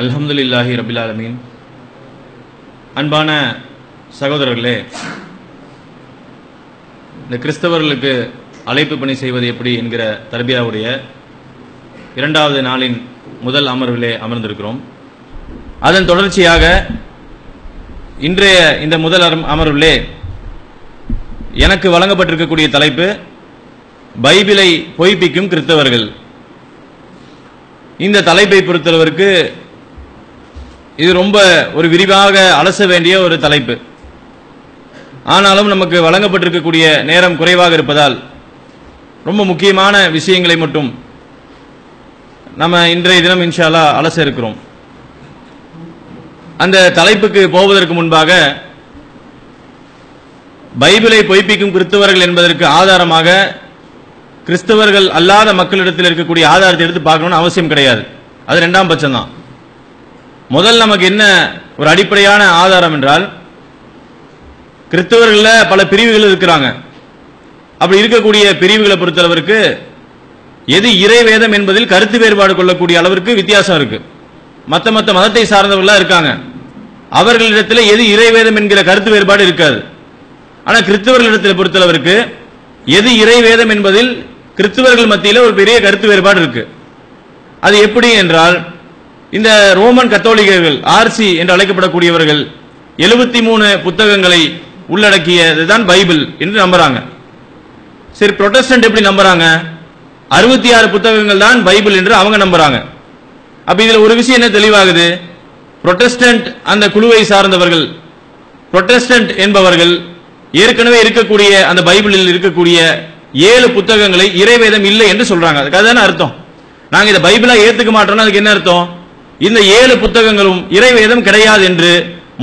அல்ஹம்துலில்லாஹி ரபில் ஆலமீன். அன்பான சகோதரர்களே இந்த கிறிஸ்தவர்களுக்கு அழைப்பு பணி செய்வது எப்படி என்கிற தர்பியாவுடைய இரண்டாவது நாளின் முதல் அமர்விலே அமர்ந்திருக்கிறோம். அதன் தொடர்ச்சியாக இன்றைய இந்த முதல் அமர்விலே எனக்கு வழங்கப்பட்டிருக்கக்கூடிய தலைப்பு பைபிளை பொய்ப்பிக்கும் கிறிஸ்தவர்கள். இந்த தலைப்பை பொறுத்தளவிற்கு இது ரொம்ப ஒரு விரிவாக அலச வேண்டிய ஒரு தலைப்பு. ஆனாலும் நமக்கு வழங்கப்பட்டிருக்கக்கூடிய நேரம் குறைவாக இருப்பதால் ரொம்ப முக்கியமான விஷயங்களை மட்டும் நம்ம இன்றைய தினம் இன்ஷாலா அலச இருக்கிறோம். அந்த தலைப்புக்கு போவதற்கு முன்பாக பைபிளை பொய்ப்பிக்கும் கிறிஸ்தவர்கள் என்பதற்கு ஆதாரமாக கிறிஸ்தவர்கள் அல்லாத மக்களிடத்தில் இருக்கக்கூடிய ஆதாரத்தை எடுத்து பார்க்கணும்னு அவசியம் கிடையாது. அது ரெண்டாம் பட்சம்தான். முதல் நமக்கு என்ன ஒரு அடிப்படையான ஆதாரம் என்றால் கிறிஸ்தவர்களில் பல பிரிவுகள் இருக்கிறாங்க. அப்படி இருக்கக்கூடிய பிரிவுகளை பொறுத்தளவிற்கு எது இறைவேதம் என்பதில் கருத்து வேறுபாடு கொள்ளக்கூடிய அளவிற்கு வித்தியாசம் இருக்கு. மற்ற மற்ற மதத்தை சார்ந்தவர்களாக இருக்காங்க. அவர்களிடத்தில் எது இறைவேதம் என்கிற கருத்து வேறுபாடு இருக்காது. ஆனால் கிறிஸ்தவர்களிடத்தில் பொறுத்தளவிற்கு எது இறை வேதம் என்பதில் கிறிஸ்தவர்கள் மத்தியில் ஒரு பெரிய கருத்து வேறுபாடு இருக்கு. அது எப்படி என்றால் இந்த ரோமன் கத்தோலிகர்கள் ஆர்சி என்று அழைக்கப்படக்கூடியவர்கள் எழுபத்தி மூணு புத்தகங்களை உள்ளடக்கியதுதான் பைபிள் என்று நம்புறாங்க. சரி புரொட்டஸ்டன்ட் எப்படி நம்புறாங்க? அறுபத்தி ஆறு புத்தகங்கள் தான் பைபிள் என்று அவங்க நம்புறாங்க. அப்ப இதுல ஒரு விஷயம் என்ன தெளிவாகுது? புரொட்டஸ்டன்ட் அந்த குழுவை சார்ந்தவர்கள் புரொட்டஸ்டன்ட் என்பவர்கள் ஏற்கனவே இருக்கக்கூடிய அந்த பைபிளில் இருக்கக்கூடிய ஏழு புத்தகங்களை இறைவேதம் இல்லை என்று சொல்றாங்க. அதுக்கு அதுதானே அர்த்தம். நாங்க இதை பைபிளா ஏத்துக்க மாட்டோம்னா அதுக்கு என்ன அர்த்தம்? இந்த ஏழு புத்தகங்களும் இறைவேதம் கிடையாது என்று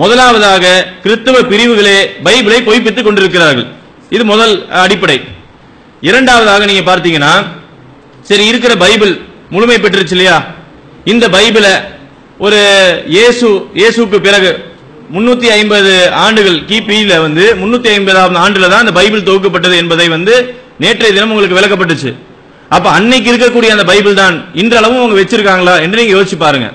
முதலாவதாக கிறிஸ்தவ பிரிவுகளே பைபிளை பொய்ப்பித்துக் கொண்டிருக்கிறார்கள். இது முதல் அடிப்படை. இரண்டாவதாக நீங்க பார்த்தீங்கன்னா சரி இருக்கிற பைபிள் முழுமை பெற்றுச்சு இல்லையா? இந்த பைபிளை ஒரு இயேசு இயேசுக்கு பிறகு முன்னூத்தி ஐம்பது ஆண்டுகள் கிபியில வந்து முன்னூத்தி ஐம்பதாவது ஆண்டுல தான் அந்த பைபிள் தொகுக்கப்பட்டது என்பதை வந்து நேற்றைய தினம் உங்களுக்கு விளக்கப்பட்டுச்சு. அப்ப அன்னைக்கு இருக்கக்கூடிய அந்த பைபிள் தான் இன்றளவும் அவங்க வச்சிருக்காங்களா என்று நீங்க யோசிச்சு பாருங்க.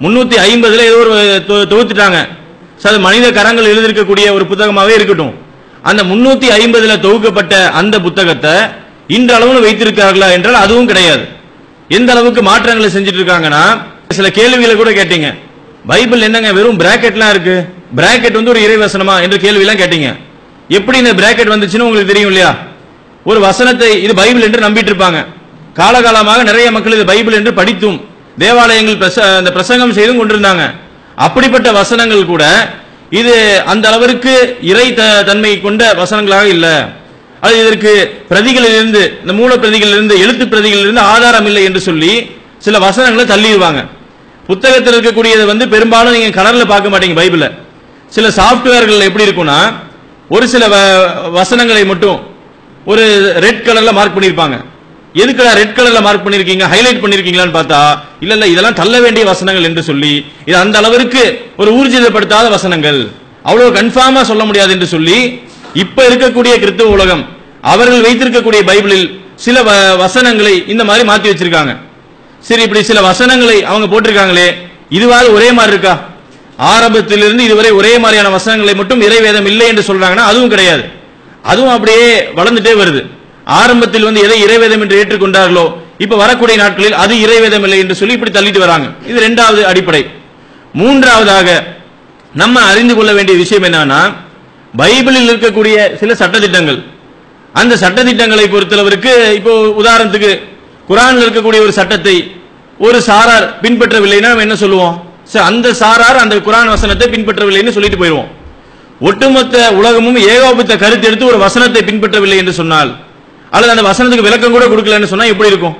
முன்னூத்தி ஐம்பதுல ஏதோ ஒரு தொ- தொகுத்துட்டாங்க. So, அது மனித கரங்கள் எழுதியிருக்கக்கூடிய ஒரு புத்தகமாவே இருக்கட்டும். அந்த முன்னூத்தி ஐம்பதுல தொகுக்கப்பட்ட அந்த புத்தகத்தை இன்றளவும் வைத்திருக்கார்களா என்றால் அதுவும் கிடையாது. எந்த அளவுக்கு மாற்றங்களை செஞ்சுட்டு இருக்காங்கன்னா சில கேள்விகளை கூட கேட்டீங்க. பைபிள் என்னங்க வெறும் பிராக்கெட்லாம் இருக்கு? பிராக்கெட் வந்து ஒரு இறைவசனமா? என்ற கேள்வி எல்லாம் கேட்டீங்க. எப்படி இந்த பிராக்கெட் வந்துச்சுன்னு உங்களுக்கு தெரியும் இல்லையா? ஒரு வசனத்தை இது பைபிள் என்று நம்பிட்டு இருப்பாங்க காலகாலமாக நிறைய மக்கள் இது பைபிள் என்று படித்தும் தேவாலயங்கள் அந்த பிரசங்கம் செய்தும் கொண்டிருந்தாங்க. அப்படிப்பட்ட வசனங்கள் கூட இது அந்த அளவிற்கு இறை த- தன்மை கொண்ட வசனங்களாக இல்லை. அது இதற்கு பிரதிகளிலிருந்து இந்த மூல பிரதிகளிலிருந்து எழுத்து பிரதிகளிலிருந்து ஆதாரம் இல்லை என்று சொல்லி சில வசனங்களை தள்ளிடுவாங்க. புத்தகத்தில் இருக்கக்கூடியது வந்து பெரும்பாலும் நீங்க கலர்ல பார்க்க மாட்டீங்க பைபிள. சில சாஃப்ட்வேர்கள் எப்படி இருக்கும்னா ஒரு சில வ- வசனங்களை மட்டும் ஒரு ரெட் கலர்ல மார்க் பண்ணிருப்பாங்க. எதுக்குடா ரெட் கலர்ல மார்க் பண்ணிருக்கீங்க? ஹைலைட் பண்ணிருக்கீங்களான்னு பார்த்தா இல்ல இல்ல இதெல்லாம் தள்ள வேண்டிய வசனங்கள் என்று சொல்லி இது அந்த அளவிற்கு ஒரு ஊர்ஜிதப்படுத்தாத வசனங்கள். அவ்வளவு கன்ஃபார்மா சொல்ல முடியாது என்று சொல்லி இப்ப இருக்கக்கூடிய கிறிஸ்தவ உலகம் அவர்கள் வைத்திருக்கக்கூடிய பைபிளில் சில வ- வசனங்களை இந்த மாதிரி மாத்தி வச்சிருக்காங்க. சரி இப்படி சில வசனங்களை அவங்க போட்டிருக்காங்களே இதுவாது ஒரே மாதிரி இருக்கா? ஆரம்பத்திலிருந்து இதுவரை ஒரே மாதிரியான வசனங்களை மட்டும் இறைவேதம் இல்லை என்று சொல்றாங்கன்னா அதுவும் கிடையாது. அதுவும் அப்படியே வளர்ந்துட்டே வருது. ஆரம்பத்தில் வந்து எதை இறைவேதம் என்று ஏற்றுக்கொண்டார்களோ இப்ப வரக்கூடிய நாட்களில் அது இறைவேதம் இல்லை என்று சொல்லி இப்படி தள்ளிட்டு வராங்க. இது இரண்டாவது அடிப்படை. மூன்றாவதாக நம்ம அறிந்து கொள்ள வேண்டிய விஷயம் என்னன்னா பைபிளில் இருக்கக்கூடிய சில சட்டத்திட்டங்கள். அந்த சட்டத்திட்டங்களை பொறுத்தளவிற்கு இப்போ உதாரணத்துக்கு குரான்ல இருக்கக்கூடிய ஒரு சட்டத்தை ஒரு சாரார் பின்பற்றவில்லைன்னா என்ன சொல்லுவோம்? அந்த சாரார் அந்த குரான் வசனத்தை பின்பற்றவில்லைன்னு சொல்லிட்டு போயிடுவோம். ஒட்டுமொத்த உலகமும் ஏகோபித்த கருத்து எடுத்து ஒரு வசனத்தை பின்பற்றவில்லை என்று சொன்னால் அல்லது அந்த வசனத்துக்கு விளக்கம் கூட கொடுக்கலன்னு சொன்னா எப்படி இருக்கும்?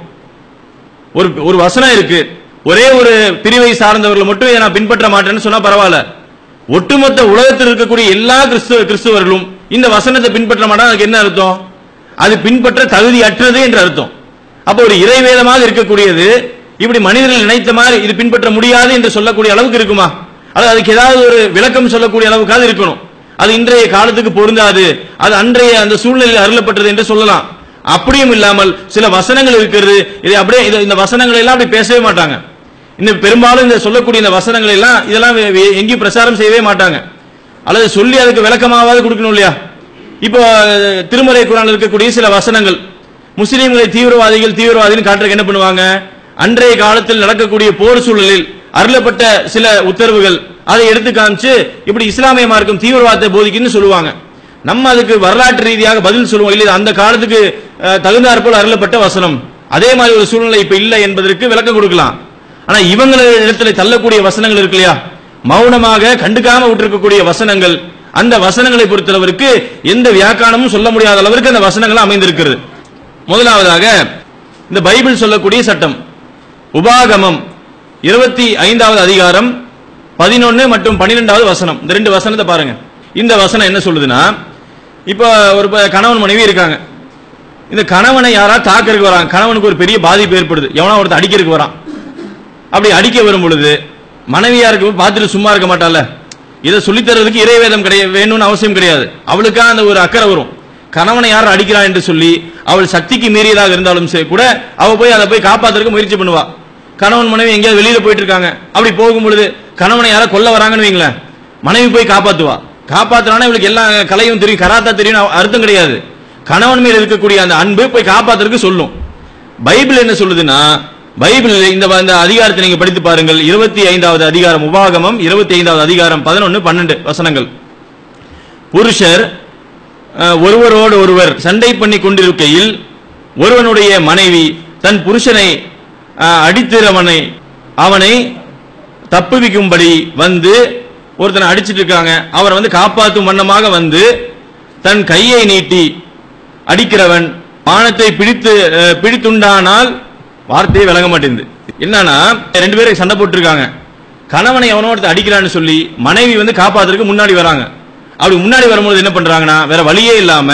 ஒரு ஒரு வசனம் இருக்கு. ஒரே ஒரு பிரிவை சார்ந்தவர்கள் மட்டும் இதை நான் பின்பற்ற மாட்டேன்னு சொன்னா பரவாயில்ல. ஒட்டுமொத்த உலகத்தில் இருக்கக்கூடிய எல்லா கிறிஸ்துவ கிறிஸ்துவர்களும் இந்த வசனத்தை பின்பற்ற மாட்டா அதுக்கு என்ன அர்த்தம்? அது பின்பற்ற தகுதி அற்றது என்று அர்த்தம். அப்ப ஒரு இறைவேதமாக இருக்கக்கூடியது இப்படி மனிதர்கள் நினைத்த மாதிரி இது பின்பற்ற முடியாது என்று சொல்லக்கூடிய அளவுக்கு இருக்குமா? அல்லது அதுக்கு ஏதாவது ஒரு விளக்கம் சொல்லக்கூடிய அளவுக்காவது இருக்கணும். அது இன்றைய காலத்துக்கு பொருந்தாது. அது அன்றைய அந்த சூழ்நிலையில் அருளப்பட்டது என்று சொல்லலாம். அப்படியும் இல்லாமல் சில வசனங்கள் இருக்கிறது. இதை அப்படியே இந்த வசனங்களை எல்லாம் அப்படி பேசவே மாட்டாங்க. இன்னும் பெரும்பாலும் இந்த சொல்லக்கூடிய இந்த வசனங்கள் எல்லாம் இதெல்லாம் எங்கேயும் பிரச்சாரம் செய்யவே மாட்டாங்க. அல்லது சொல்லி அதுக்கு விளக்கமாவது கொடுக்கணும் இல்லையா? இப்போ திருமலை திருமறை குரான் இருக்கக்கூடிய சில வசனங்கள். முஸ்லீம்களை தீவிரவாதிகள் தீவிரவாதின்னு காட்டுறதுக்கு என்ன பண்ணுவாங்க? அன்றைய காலத்தில் நடக்கக்கூடிய போர் சூழலில் அருளப்பட்ட சில உத்தரவுகள். அதை எடுத்து காமிச்சு இப்படி இஸ்லாமிய மார்க்கம் தீவிரவாதத்தை போதிக்குன்னு சொல்லுவாங்க. நம்ம அதுக்கு வரலாற்று ரீதியாக பதில் சொல்லுவோம். இல்லை அந்த காலத்துக்கு தகுந்தாற்போல் அருளப்பட்ட வசனம். அதே மாதிரி ஒரு சூழ்நிலை இப்ப இல்லை என்பதற்கு விளக்கம் கொடுக்கலாம். ஆனா இவங்கள இடத்துல தள்ளக்கூடிய வசனங்கள் இருக்கு இல்லையா? மௌனமாக கண்டுக்காம விட்டுருக்கக்கூடிய வசனங்கள். அந்த வசனங்களை பொறுத்தளவிற்கு எந்த வியாக்கானமும் சொல்ல முடியாத அளவிற்கு அந்த வசனங்கள் அமைந்திருக்கிறது. முதலாவதாக இந்த பைபிள் சொல்லக்கூடிய சட்டம். உபாகமம். இருபத்தி ஐந்தாவது அதிகாரம் பதினொன்று மற்றும் பன்னிரெண்டாவது வசனம். இந்த ரெண்டு வசனத்தை பாருங்க. இந்த வசனம் என்ன சொல்லுதுன்னா இப்போ ஒரு ப- கணவன் மனைவி இருக்காங்க. இந்த கணவனை யாரா தாக்கிறதுக்கு வராங்க. கணவனுக்கு ஒரு பெரிய பாதிப்பு ஏற்படுது. எவனா ஒருத்தர் அடிக்கிறதுக்கு வரான். அப்படி அடிக்க வரும் பொழுது மனைவியா இருக்கும் பார்த்துட்டு சும்மா இருக்க மாட்டால இதை சொல்லித் தரதுக்கு இறைவேதம் கிடையாது வேணும்னு அவசியம் கிடையாது. அவளுக்கா அந்த ஒரு அக்கறை வரும். கணவனை யார் அடிக்கிறான் என்று சொல்லி அவள் சக்திக்கு மீறியதாக இருந்தாலும் சரி கூட அவ போய் அதை போய் காப்பாத்துறதுக்கு முயற்சி பண்ணுவா. கணவன் மனைவி எங்கேயாவது வெளியில போயிட்டு இருக்காங்க அப்படி போகும் பொழுது கணவனை யாரோ கொல்ல வராங்கன்னு வைங்களேன். மனைவி போய் காப்பாத்துவா. காப்பாத்துறானா இவளுக்கு எல்லா கலையும் தெரியும் கராத்தா தெரியும் அர்த்தம் கிடையாது. கணவன் மேல் இருக்கக்கூடிய அந்த அன்பு போய் காப்பாத்துறதுக்கு சொல்லும். பைபிள் என்ன சொல்லுதுன்னா பைபிள் இந்த அதிகாரத்தை நீங்க படித்து பாருங்கள். இருபத்தி ஐந்தாவது அதிகாரம் உபாகமம் இருபத்தி ஐந்தாவது அதிகாரம் பதினொன்னு பன்னெண்டு வசனங்கள். புருஷர் ஒருவரோடு ஒருவர் சண்டை பண்ணி கொண்டிருக்கையில் ஒருவனுடைய மனைவி தன் புருஷனை அடித்திறவனை அவனை தப்புவிக்கும்படி வந்து ஒருத்தனை அடிச்சிட்டு இருக்காங்க அவரை வந்து காப்பாற்றும் வண்ணமாக வந்து தன் கையை நீட்டி அடிக்கிறவன் பானத்தை பிடித்து பிடித்துண்டானால் வார்த்தையே விளங்க மாட்டேங்குது. என்னன்னா ரெண்டு பேரும் சண்டை போட்டுருக்காங்க. கணவனை எவனோ ஒருத்தர் அடிக்கிறான்னு சொல்லி மனைவி வந்து காப்பாத்துறதுக்கு முன்னாடி வராங்க. அப்படி முன்னாடி வரும்போது என்ன பண்றாங்கன்னா வேற வழியே இல்லாம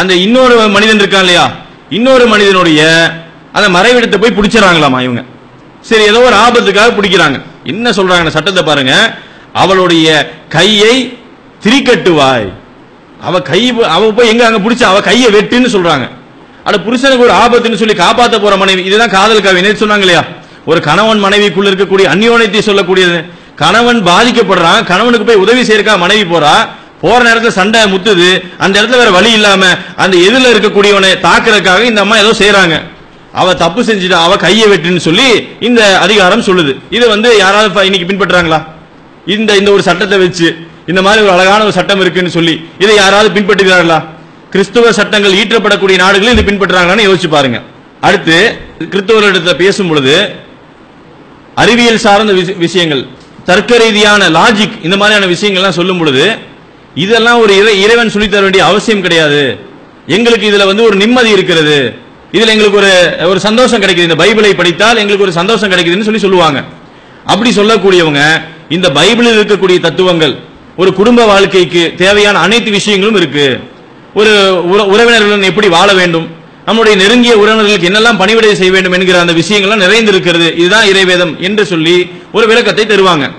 அந்த இன்னொரு மனிதன் இருக்கான் இல்லையா? இன்னொரு மனிதனுடைய அந்த மறைவிடத்தை போய் பிடிச்சிடறாங்களாமா இவங்க? சரி ஏதோ ஒரு ஆபத்துக்காக பிடிக்கிறாங்க. என்ன சொல்றாங்க சட்டத்தை பாருங்க. அவளுடைய கையை திரிக்கட்டுவாய். அவ கை அவ போய் எங்க அங்க பிடிச்ச அவ கையை வெட்டுன்னு சொல்றாங்க. அட புருஷனுக்கு ஒரு ஆபத்துன்னு சொல்லி காப்பாத்த போற மனைவி இதுதான் காதல் கவி சொன்னாங்க இல்லையா? ஒரு கணவன் மனைவிக்குள்ள இருக்கக்கூடிய அந்யோனத்தை சொல்லக்கூடியது. கணவன் பாதிக்கப்படுறான் கணவனுக்கு போய் உதவி செய்யறக்கா மனைவி போறா. போற நேரத்தில் சண்டை முத்துது. அந்த இடத்துல வேற வழி இல்லாம அந்த எதிரில் இருக்கக்கூடியவனை தாக்குறதுக்காக இந்த அம்மா ஏதோ செய்யறாங்க அவ தப்பு செஞ்சுட்டா அவ கையை வெட்டுன்னு சொல்லி இந்த அதிகாரம் சொல்லுது. இதை வந்து யாராவது இன்னைக்கு பின்பற்றுறாங்களா? இந்த இந்த ஒரு சட்டத்தை வச்சு இந்த மாதிரி ஒரு அழகான ஒரு சட்டம் இருக்குன்னு சொல்லி இதை யாராவது பின்பற்றுகிறார்களா? கிறிஸ்துவ சட்டங்கள் ஈற்றப்படக்கூடிய நாடுகளில் இது பின்பற்றுறாங்களான்னு யோசிச்சு பாருங்க. அடுத்து கிறிஸ்தவர்களிடத்துல பேசும் பொழுது அறிவியல் சார்ந்த விஷயங்கள் தர்க்க ரீதியான லாஜிக் இந்த மாதிரியான விஷயங்கள்லாம் சொல்லும் பொழுது இதெல்லாம் ஒரு இறைவன் சொல்லித் தர வேண்டிய அவசியம் கிடையாது. எங்களுக்கு இதுல வந்து ஒரு நிம்மதி இருக்கிறது. இதுல எங்களுக்கு ஒரு ஒரு சந்தோஷம் கிடைக்குது. இந்த பைபிளை படித்தால் எங்களுக்கு ஒரு சந்தோஷம் கிடைக்குதுன்னு சொல்லி சொல்லுவாங்க. அப்படி சொல்லக்கூடியவங்க இந்த பைபிளில் இருக்கக்கூடிய தத்துவங்கள் ஒரு குடும்ப வாழ்க்கைக்கு தேவையான அனைத்து விஷயங்களும் இருக்கு. ஒரு உற- உறவினர்களுடன் எப்படி வாழ வேண்டும்? நம்முடைய நெருங்கிய உறவினர்களுக்கு என்னெல்லாம் பணிவிடை செய்ய வேண்டும் என்கிற அந்த விஷயங்கள்லாம் நிறைந்திருக்கிறது. இதுதான் இறைவேதம் என்று சொல்லி ஒரு விளக்கத்தை தருவாங்க.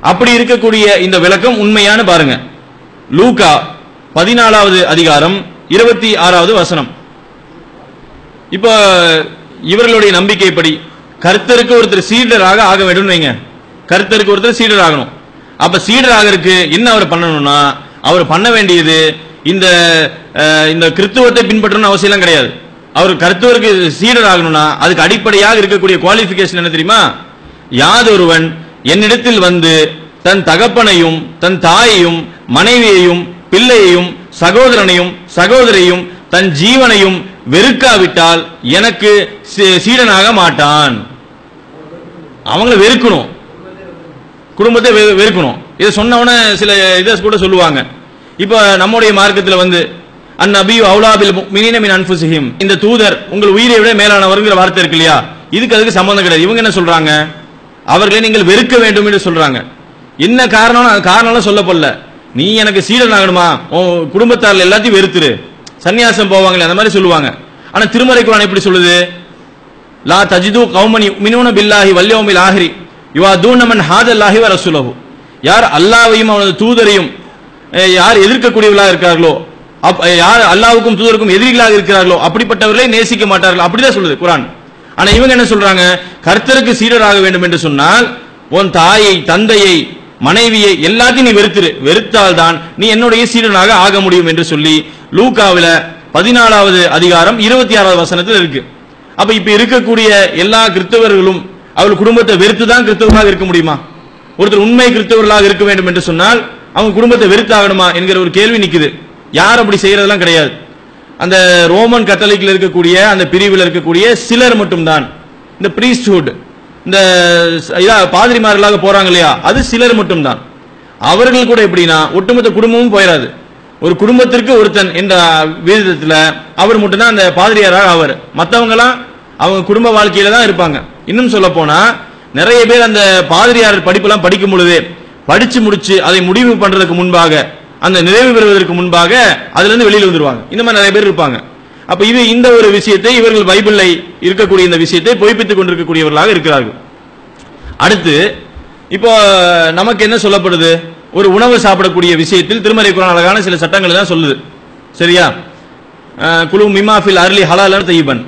அப்படி இருக்கக்கூடிய இந்த விளக்கம் உண்மையான பாருங்க. லூகா பதினாலாவது அதிகாரம் இருபத்தி ஆறாவது வசனம். இப்போ இவர்களுடைய நம்பிக்கைப்படி கர்த்தருக்கு ஒருத்தர் சீடராக ஆக வேண்டும் வைங்க. கர்த்தருக்கு ஒருத்தர் சீடர் ஆகணும் அப்ப சீடர் ஆகிறதுக்கு என்ன அவர் பண்ணணும்னா அவர் பண்ண வேண்டியது இந்த இந்த கிறித்துவத்தை பின்பற்றணும் அவசியம் கிடையாது. அவர் கருத்துவருக்கு சீடர் ஆகணும்னா அதுக்கு அடிப்படையாக இருக்கக்கூடிய குவாலிஃபிகேஷன் என்ன தெரியுமா? யாதொருவன் என்னிடத்தில் வந்து தன் தகப்பனையும் தன் தாயையும் மனைவியையும் பிள்ளையையும் சகோதரனையும் சகோதரியையும் தன் ஜீவனையும் வெறுக்காவிட்டால் எனக்கு சீ- சீடனாக மாட்டான். அவங்கள வெறுக்கணும். குடும்பத்தை வெறுக்கணும். இதை சொன்னவன சில இதை கூட சொல்லுவாங்க. இப்போ நம்முடைய மார்க்கத்தில் வந்து அன் நபியு அவுலாபில் மினினமின் அன்புசிஹிம் இந்த தூதர் உங்கள் உயிரை விட மேலானவருங்கிற வார்த்தை இருக்கு இல்லையா? இதுக்கு அதுக்கு சம்மந்தம் கிடையாது. இவங்க என்ன சொல்றாங்க? அவர்களை நீங்கள் வெறுக்க வேண்டும் என்று சொல்றாங்க. என்ன காரணம் காரணம்லாம் போல நீ எனக்கு சீடன் ஆகணுமா உன் குடும்பத்தாரில் எல்லாத்தையும் வெறுத்துரு. சன்னியாசம் போவாங்களே அந்த மாதிரி சொல்லுவாங்க. ஆனா திருமறை குரான் எப்படி சொல்லுது? லா தஜிது கௌமணி மினூன பில்லாஹி வல்யௌமில் ஆஹிரி யுவா தூனமன் ஹாதல்லாஹி வர சுலபு யார் அல்லாவையும் அவனது தூதரையும் யார் எதிர்க்கக்கூடியவர்களாக இருக்கார்களோ அப்- யார் அல்லாவுக்கும் தூதருக்கும் எதிரிகளாக இருக்கிறார்களோ அப்படிப்பட்டவர்களை நேசிக்க மாட்டார்கள். அப்படிதான் சொல்லுது குரான். ஆனா இவங்க என்ன சொல்றாங்க? கர்த்தருக்கு சீடராக வேண்டும் என்று சொன்னால் உன் தாயை தந்தையை மனைவியை எல்லாத்தையும் நீ வெறுத்துரு. வெறுத்தால் தான் நீ என்னுடைய சீடனாக ஆக முடியும் என்று சொல்லி லூக்காவில பதினாலாவது அதிகாரம் இருபத்தி ஆறாவது வசனத்தில் இருக்கு. அப்ப இப்ப இருக்கக்கூடிய எல்லா கிறிஸ்தவர்களும் அவள் குடும்பத்தை வெறுத்து தான் கிறிஸ்தவர்களாக இருக்க முடியுமா? ஒருத்தர் உண்மை கிறிஸ்தவர்களாக இருக்க வேண்டும் என்று சொன்னால் அவங்க குடும்பத்தை வெறுத்தாகணுமா என்கிற ஒரு கேள்வி நிக்குது. யார் அப்படி செய்யறதெல்லாம் கிடையாது. அந்த ரோமன் கத்தலிக்கில் இருக்கக்கூடிய அந்த பிரிவில் இருக்கக்கூடிய சிலர் மட்டும்தான். இந்த பிரீஸ்ட்ஹுட் இந்த இதா பாதிரிமார்களாக போறாங்க இல்லையா? அது சிலர் மட்டும்தான். அவர்கள் கூட எப்படின்னா ஒட்டுமொத்த குடும்பமும் போயிடாது ஒரு குடும்பத்திற்கு ஒருத்தன் என்ற விதத்தில் அவர் மட்டும்தான் அந்த பாதிரியாராக அவர். மற்றவங்களாம் அவங்க குடும்ப வாழ்க்கையில தான் இருப்பாங்க. இன்னும் சொல்ல போனா நிறைய பேர் அந்த பாதிரியார் படிப்பெல்லாம் படிக்கும் பொழுது படிச்சு முடிச்சு அதை முடிவு பண்றதுக்கு முன்பாக அந்த நிறைவு பெறுவதற்கு முன்பாக அதுல இருந்து வெளியில வந்துருவாங்க. இந்த மாதிரி நிறைய பேர் இருப்பாங்க. அப்ப இது இந்த ஒரு விஷயத்தை இவர்கள் பைபிளில் இருக்கக்கூடிய இந்த விஷயத்தை பொய்ப்பித்துக் கொண்டிருக்கக்கூடியவர்களாக இருக்கிறார்கள். அடுத்து இப்போ நமக்கு என்ன சொல்லப்படுது? ஒரு உணவு சாப்பிடக்கூடிய விஷயத்தில் திருமறை குரான் அழகான சில சட்டங்கள் தான் சொல்லுது. சரியா? குழு மிமாஃபில் அருளி ஹலாலன் தையீபன்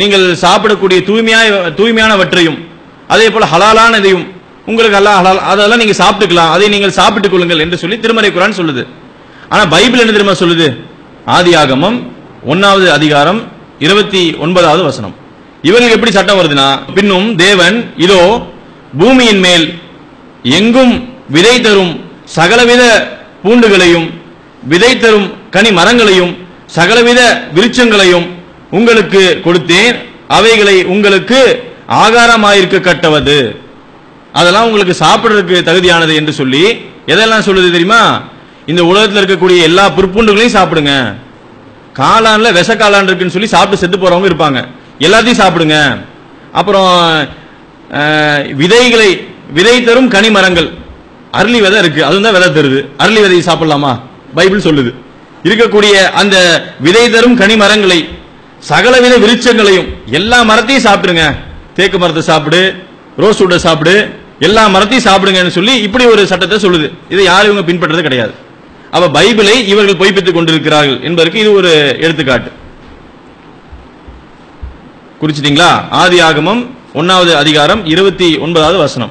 நீங்கள் சாப்பிடக்கூடிய தூய்மையாய் தூய்மையானவற்றையும் அதே போல ஹலாலானதையும் உங்களுக்கு அல்லா ஹலால் அதெல்லாம் நீங்க சாப்பிட்டுக்கலாம். அதை நீங்கள் சாப்பிட்டுக் கொள்ளுங்கள் என்று சொல்லி திருமறை குரான் சொல்லுது. ஆனா பைபிள் என்ன தெரியுமா சொல்லுது? ஆதியாகமம் ஒன்னாவது அதிகாரம் இருபத்தி ஒன்பதாவது வசனம். இவங்களுக்கு எப்படி சட்டம் வருதுன்னா பின்னும் தேவன் இதோ பூமியின் மேல் எங்கும் விதை தரும் சகலவித பூண்டுகளையும் விதை தரும் கனி மரங்களையும் சகலவித விருட்சங்களையும் உங்களுக்கு கொடுத்தேன். அவைகளை உங்களுக்கு ஆகாரமாயிருக்க கட்டவது அதெல்லாம் உங்களுக்கு சாப்பிட்றதுக்கு தகுதியானது என்று சொல்லி எதெல்லாம் சொல்லுது தெரியுமா? இந்த உலகத்தில் இருக்கக்கூடிய எல்லா புற்பூண்டுகளையும் சாப்பிடுங்க. காளான்ல விஷ காளான் இருக்குன்னு சொல்லி சாப்பிட்டு செத்து போறவங்க இருப்பாங்க. எல்லாத்தையும் சாப்பிடுங்க. அப்புறம் விதைகளை விதை தரும் கனி மரங்கள் அரளி விதை இருக்கு அதுவும் தான் விதை தருது. அரளி விதையை சாப்பிடலாமா? பைபிள் சொல்லுது. இருக்கக்கூடிய அந்த விதை தரும் கனி மரங்களை சகலவித விருட்சங்களையும் எல்லா மரத்தையும் சாப்பிடுங்க. தேக்கு மரத்தை சாப்பிடு ரோஸ் வுட்டை சாப்பிடு எல்லா மரத்தையும் சாப்பிடுங்கன்னு சொல்லி இப்படி ஒரு சட்டத்தை சொல்லுது. இதை யாரும் இவங்க பின்பற்றது கிடையாது. அப்ப பைபிளை இவர்கள் பொய்ப்பித்துக் கொண்டிருக்கிறார்கள் என்பதற்கு இது ஒரு எடுத்துக்காட்டு. குறிச்சிட்டீங்களா? ஆதி ஆகமம் ஒன்னாவது அதிகாரம் இருபத்தி ஒன்பதாவது வசனம்.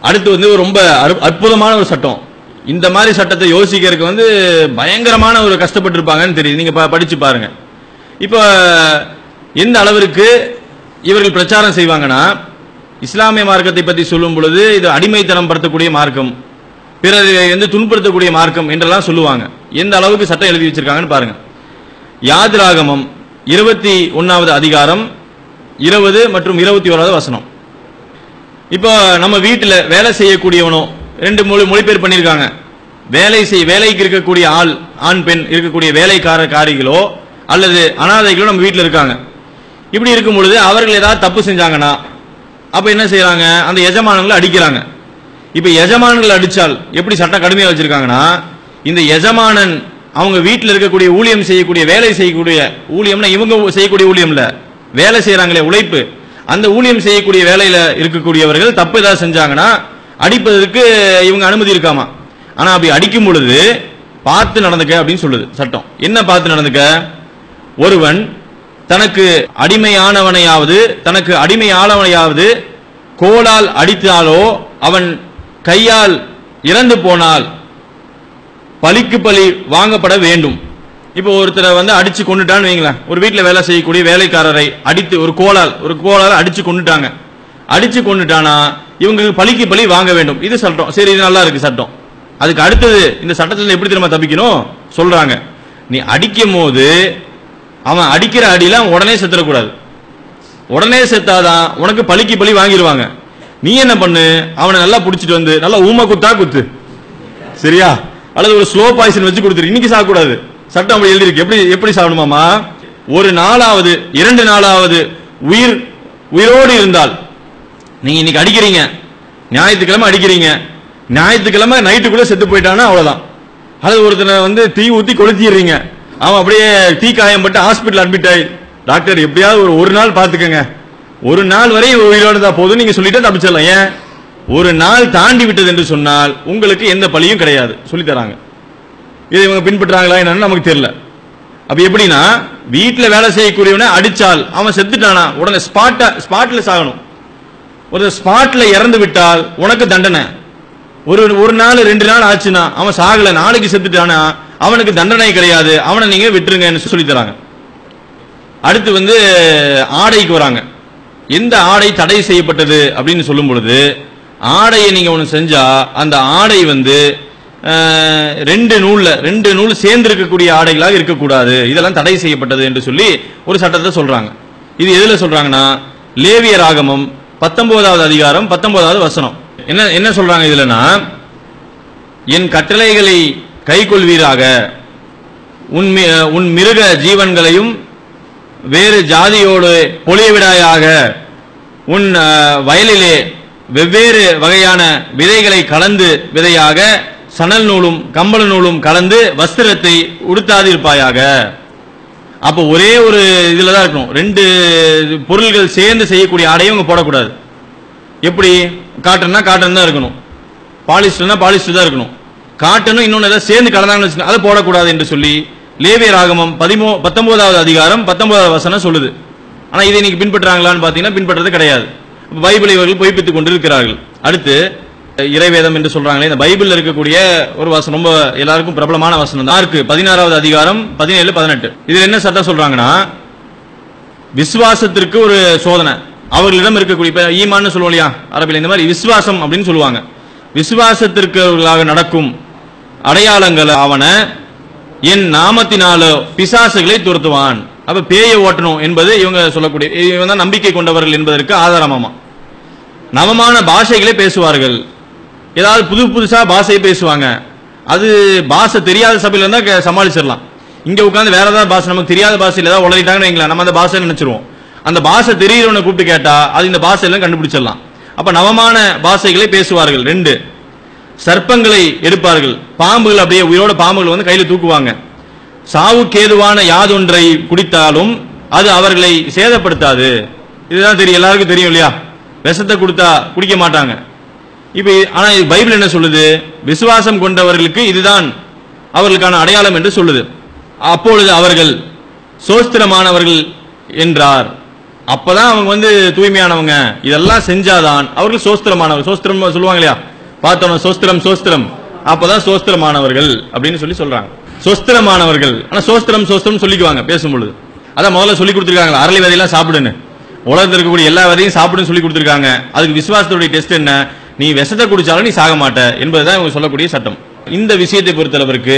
அடுத்து வந்து ரொம்ப அற்பு- அற்புதமான ஒரு சட்டம். இந்த மாதிரி சட்டத்தை யோசிக்கிறதுக்கு வந்து பயங்கரமான ஒரு கஷ்டப்பட்டு இருப்பாங்கன்னு தெரியுது. நீங்க படிச்சு பாருங்க. இப்போ எந்த அளவிற்கு இவர்கள் பிரச்சாரம் செய்வாங்கன்னா இஸ்லாமிய மார்க்கத்தை பற்றி சொல்லும் பொழுது இது அடிமைத்தனம் படுத்தக்கூடிய மார்க்கம். பிறரை வந்து துன்புறுத்தக்கூடிய மார்க்கம் என்றெல்லாம் சொல்லுவாங்க. எந்த அளவுக்கு சட்டம் எழுதி வச்சிருக்காங்கன்னு பாருங்க. யாதிராகமம் இருபத்தி ஒன்னாவது அதிகாரம் இருபது மற்றும் இருபத்தி ஓராவது வசனம். இப்போ நம்ம வீட்டில் வேலை செய்யக்கூடியவனோ ரெண்டு மொழி மொழிபெயர் பண்ணியிருக்காங்க. வேலை செய் வேலைக்கு இருக்கக்கூடிய ஆள் ஆண் பெண் இருக்கக்கூடிய வேலைக்கார காரிகளோ அல்லது அனாதைகளோ நம்ம வீட்டில் இருக்காங்க. இப்படி இருக்கும் பொழுது அவர்கள் ஏதாவது தப்பு செஞ்சாங்கன்னா அப்போ என்ன செய்கிறாங்க அந்த எஜமானங்களை அடிக்கிறாங்க. இப்ப எஜமான்கள் அடிச்சால் எப்படி சட்டம் கடுமையா வச்சிருக்காங்கன்னா இந்த எஜமானன் அவங்க வீட்டில் இருக்கக்கூடிய ஊழியம் செய்யக்கூடிய வேலை செய்யக்கூடிய ஊழியம்னா இவங்க செய்யக்கூடிய ஊழியம் இல்ல. வேலை செய்யறாங்களே உழைப்பு. அந்த ஊழியம் செய்யக்கூடிய வேலையில இருக்கக்கூடியவர்கள் தப்பு ஏதாவது செஞ்சாங்கன்னா அடிப்பதற்கு இவங்க அனுமதி இருக்காமா? ஆனா அப்படி அடிக்கும் பொழுது பார்த்து நடந்துக்க அப்படின்னு சொல்லுது சட்டம். என்ன பார்த்து நடந்துக்க? ஒருவன் தனக்கு அடிமையானவனையாவது தனக்கு அடிமையானவனையாவது கோலால் அடித்தாலோ அவன் கையால் இறந்து போனால் பலிக்கு பலி வாங்கப்பட வேண்டும். இப்போ ஒருத்தரை வந்து அடிச்சு கொண்டுட்டான்னு வைங்களேன். ஒரு வீட்டில் வேலை செய்யக்கூடிய வேலைக்காரரை அடித்து ஒரு கோலால் ஒரு கோலால் அடிச்சு கொண்டுட்டாங்க அடிச்சு கொண்டுட்டானா இவங்க பலிக்கு பலி வாங்க வேண்டும். இது சட்டம். சரி இது நல்லா இருக்கு சட்டம். அதுக்கு அடுத்தது இந்த சட்டத்தில் எப்படி திரும்ப தப்பிக்கணும்? சொல்றாங்க. நீ அடிக்கும் போது அவன் அடிக்கிற அடியெல்லாம் உடனே செத்துடக்கூடாது உடனே செத்தாதான் உனக்கு பலிக்கு பலி வாங்கிடுவாங்க. நீ என்ன பண்ணு? அவனை நல்லா பிடிச்சிட்டு வந்து நல்லா ஊம குத்தா குத்து. சரியா? அல்லது ஒரு ஸ்லோ பாய்சன் வச்சு கொடுத்துரு. இன்னைக்கு சாப்பிடக்கூடாது. சட்டம் அப்படி எழுதிருக்கு எப்படி எப்படி சாப்பிடுமாமா ஒரு நாளாவது இரண்டு நாளாவது உயிர் உயிரோடு இருந்தால். நீங்க இன்னைக்கு அடிக்கிறீங்க. ஞாயிற்றுக்கிழமை அடிக்கிறீங்க. ஞாயிற்றுக்கிழமை நைட்டுக்குள்ள செத்து போயிட்டானா அவ்வளவுதான். அது ஒருத்தனை வந்து தீ ஊத்தி கொளுத்திடுறீங்க. அவன் அப்படியே தீ காயம் பட்டு ஹாஸ்பிட்டல் அட்மிட் ஆகி டாக்டர் எப்படியாவது ஒரு ஒரு நாள் பாத்துக்கங்க ஒரு நாள் வரை உயிரோடு இருந்தா போதும். நீங்க சொல்லிட்டு தப்பிச்சிடலாம் ஏன்? ஒரு நாள் தாண்டி விட்டது என்று சொன்னால் உங்களுக்கு எந்த பழியும் கிடையாது. சொல்லி தராங்க. இதை இவங்க பின்பற்றாங்களா என்னன்னு நமக்கு தெரியல. அப்ப எப்படின்னா வீட்டில் வேலை செய்யக்கூடியவனை அடிச்சால் அவன் செத்துட்டானா? உடனே ஸ்பாட்ட ஸ்பாட்ல சாகணும் ஒரு ஸ்பாட்ல இறந்து விட்டால் உனக்கு தண்டனை. ஒரு ஒரு நாள் ரெண்டு நாள் ஆச்சுன்னா அவன் சாகல நாளைக்கு செத்துட்டானா? அவனுக்கு தண்டனை கிடையாது. அவனை நீங்க விட்டுருங்கன்னு சொல்லி தராங்க. அடுத்து வந்து ஆடைக்கு வராங்க. எந்த ஆடை தடை செய்யப்பட்டது அப்படின்னு சொல்லும் பொழுது ஆடையை நீங்கள் ஒன்று செஞ்சால் அந்த ஆடை வந்து ரெண்டு நூலில் ரெண்டு நூல் சேர்ந்து இருக்கக்கூடிய ஆடைகளாக இருக்கக்கூடாது. இதெல்லாம் தடை செய்யப்பட்டது என்று சொல்லி ஒரு சட்டத்தை சொல்கிறாங்க இது எதில் சொல்கிறாங்கன்னா லேவிய ராகமம் பத்தொன்பதாவது அதிகாரம் பத்தொன்பதாவது வசனம். என்ன என்ன சொல்கிறாங்க இதுலனா என் கட்டளைகளை கைக்கொள்வீராக உன் மி- உன் மிருக ஜீவன்களையும் வேறு ஜாதியோடு பொழியவிடாயாக உன் வயலிலே வெவ்வேறு வகையான விதைகளை கலந்து விதையாக சணல் நூலும் கம்பள நூலும் கலந்து வஸ்திரத்தை உடுத்தாதிருப்பாயாக. அப்போ ஒரே ஒரு இதில் தான் இருக்கணும். ரெண்டு பொருள்கள் சேர்ந்து செய்யக்கூடிய ஆடையும் அவங்க போடக்கூடாது. எப்படி? காட்டன்னா காட்டன் தான் இருக்கணும். பாலிஸ்டர்னா பாலிஸ்டர் தான் இருக்கணும். காட்டனும் இன்னொன்று ஏதாவது சேர்ந்து கலந்தாங்கன்னு வச்சுக்கோங்க அதை போடக்கூடாது என்று சொல்லி லேவிய ராகமம் பதிமூ பத்தொன்பதாவது அதிகாரம் பத்தொன்பதாவது வசனம் சொல்லுது. ஆனால் இதை நீங்க பின்பற்றுறாங்களான்னு பார்த்தீங்கன்னா பின்பற்றது கிடையாது. பைபிள் பைபிளை இவர்கள் பொய்ப்பித்துக் கொண்டிருக்கிறார்கள். அடுத்து இறைவேதம் என்று சொல்றாங்களே இந்த பைபிளில் இருக்கக்கூடிய ஒரு வசனம் ரொம்ப எல்லாருக்கும் பிரபலமான வசனம் தான். இருக்கு பதினாறாவது அதிகாரம் பதினேழு பதினெட்டு. இதில் என்ன சட்டம் சொல்றாங்கன்னா விசுவாசத்திற்கு ஒரு சோதனை. அவர்களிடம் இருக்கக்கூடிய இப்போ ஈமான்னு சொல்லுவோம் இல்லையா அரபில் இந்த மாதிரி விசுவாசம் அப்படின்னு சொல்லுவாங்க. விசுவாசத்திற்காக நடக்கும் அடையாளங்கள் அவனை என் நாமத்தினாலோ பிசாசுகளை துரத்துவான். அப்ப பேயை ஓட்டணும் என்பது இவங்க சொல்லக்கூடிய இவங்க தான் நம்பிக்கை கொண்டவர்கள் என்பதற்கு ஆதாரமாமா? நவமான பாஷைகளை பேசுவார்கள். ஏதாவது புது புதுசா பாஷையை பேசுவாங்க. அது பாஷை தெரியாத சபையில இருந்தா சமாளிச்சிடலாம். இங்க உட்காந்து வேற ஏதாவது பாஷை நமக்கு தெரியாத பாஷையில் ஏதாவது உளறிட்டாங்கன்னு நம்ம அந்த பாஷை நினைச்சிருவோம். அந்த பாஷை தெரியிறவனை கூப்பிட்டு கேட்டா அது இந்த பாஷையெல்லாம் கண்டுபிடிச்சிடலாம். அப்ப நவமான பாஷைகளை பேசுவார்கள். ரெண்டு சர்ப்பங்களை எடுப்பார்கள். பாம்புகள் அப்படியே உயிரோட பாம்புகள் வந்து கையில் தூக்குவாங்க. சாவுக்கேதுவான யாதொன்றை குடித்தாலும் அது அவர்களை சேதப்படுத்தாது. இதுதான் தெரியும். எல்லாருக்கும் தெரியும் இல்லையா? விஷத்தை கொடுத்தா குடிக்க மாட்டாங்க. இப்போ ஆனால் இது பைபிள் என்ன சொல்லுது? விசுவாசம் கொண்டவர்களுக்கு இதுதான் அவர்களுக்கான அடையாளம் என்று சொல்லுது. அப்பொழுது அவர்கள் சோஸ்திரமானவர்கள் என்றார். அப்பதான் அவங்க வந்து தூய்மையானவங்க. இதெல்லாம் செஞ்சாதான் அவர்கள் சோஸ்திரமானவர். சோஸ்திரம் சொல்லுவாங்க இல்லையா? பார்த்தோம் சோஸ்திரம் சோஸ்திரம். அப்பதான் சோஸ்திரமானவர்கள் அப்படின்னு சொல்லி சொல்றாங்க. சோஸ்திரமானவர்கள். ஆனா சோஸ்திரம் சோஸ்திரம் சொல்லிக்குவாங்க பேசும்பொழுது. அதான் முதல்ல சொல்லி கொடுத்துருக்காங்க அரளி விதையெல்லாம் சாப்பிடுன்னு. உலகத்தில் இருக்கக்கூடிய எல்லா விதையும் சாப்பிடுன்னு சொல்லி கொடுத்துருக்காங்க. அதுக்கு விசுவாசத்துடைய டெஸ்ட் என்ன? நீ விஷத்தை குடிச்சாலும் நீ சாக மாட்ட என்பதுதான் இவங்க சொல்லக்கூடிய சட்டம். இந்த விஷயத்தை பொறுத்தளவிற்கு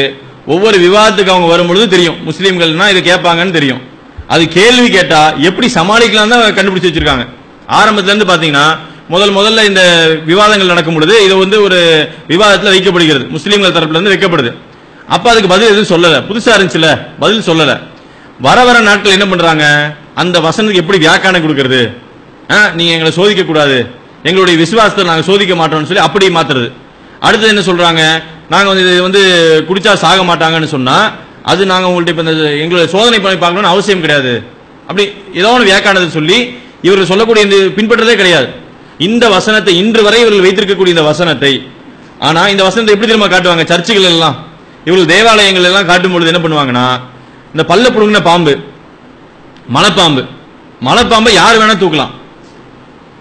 ஒவ்வொரு விவாதத்துக்கு அவங்க வரும்பொழுது தெரியும். முஸ்லீம்கள்னா இதை கேட்பாங்கன்னு தெரியும். அது கேள்வி கேட்டா எப்படி சமாளிக்கலாம் தான் கண்டுபிடிச்சு வச்சிருக்காங்க. ஆரம்பத்துல இருந்து பாத்தீங்கன்னா முதல் முதல்ல இந்த விவாதங்கள் நடக்கும் பொழுது இது வந்து ஒரு விவாதத்தில் வைக்கப்படுகிறது. முஸ்லீம்கள் தரப்புல இருந்து வைக்கப்படுது. அப்ப அதுக்கு பதில் எதுவும் சொல்லல. புதுசா இருந்துச்சுல? பதில் சொல்லல. வர வர நாட்கள் என்ன பண்றாங்க? அந்த வசனத்துக்கு எப்படி வியாக்கானம் கொடுக்கறது? ஆ, நீங்க எங்களை சோதிக்க கூடாது. எங்களுடைய விசுவாசத்தை நாங்க சோதிக்க மாட்டோம்னு சொல்லி அப்படி மாத்துறது. அடுத்தது என்ன சொல்றாங்க? நாங்க வந்து இது வந்து குடிச்சா சாக மாட்டாங்கன்னு சொன்னா அது நாங்க உங்கள்ட்ட இப்ப இந்த எங்களுடைய சோதனை பண்ணி பார்க்கணும்னு அவசியம் கிடையாது. அப்படி ஏதோ ஒன்று வியாக்கானது சொல்லி இவர்கள் சொல்லக்கூடிய இந்த பின்பற்றதே கிடையாது. இந்த வசனத்தை இன்று வரை இவர்கள் வைத்திருக்கக்கூடிய இந்த வசனத்தை ஆனா இந்த வசனத்தை எப்படி திரும்ப காட்டுவாங்க? சர்ச்சுகள் எல்லாம் இவர்கள் தேவாலயங்கள் எல்லாம் காட்டும் பொழுது என்ன பண்ணுவாங்கன்னா இந்த பல்ல புழுங்கின பாம்பு மலைப்பாம்பு மலைப்பாம்பை யார் வேணா தூக்கலாம்.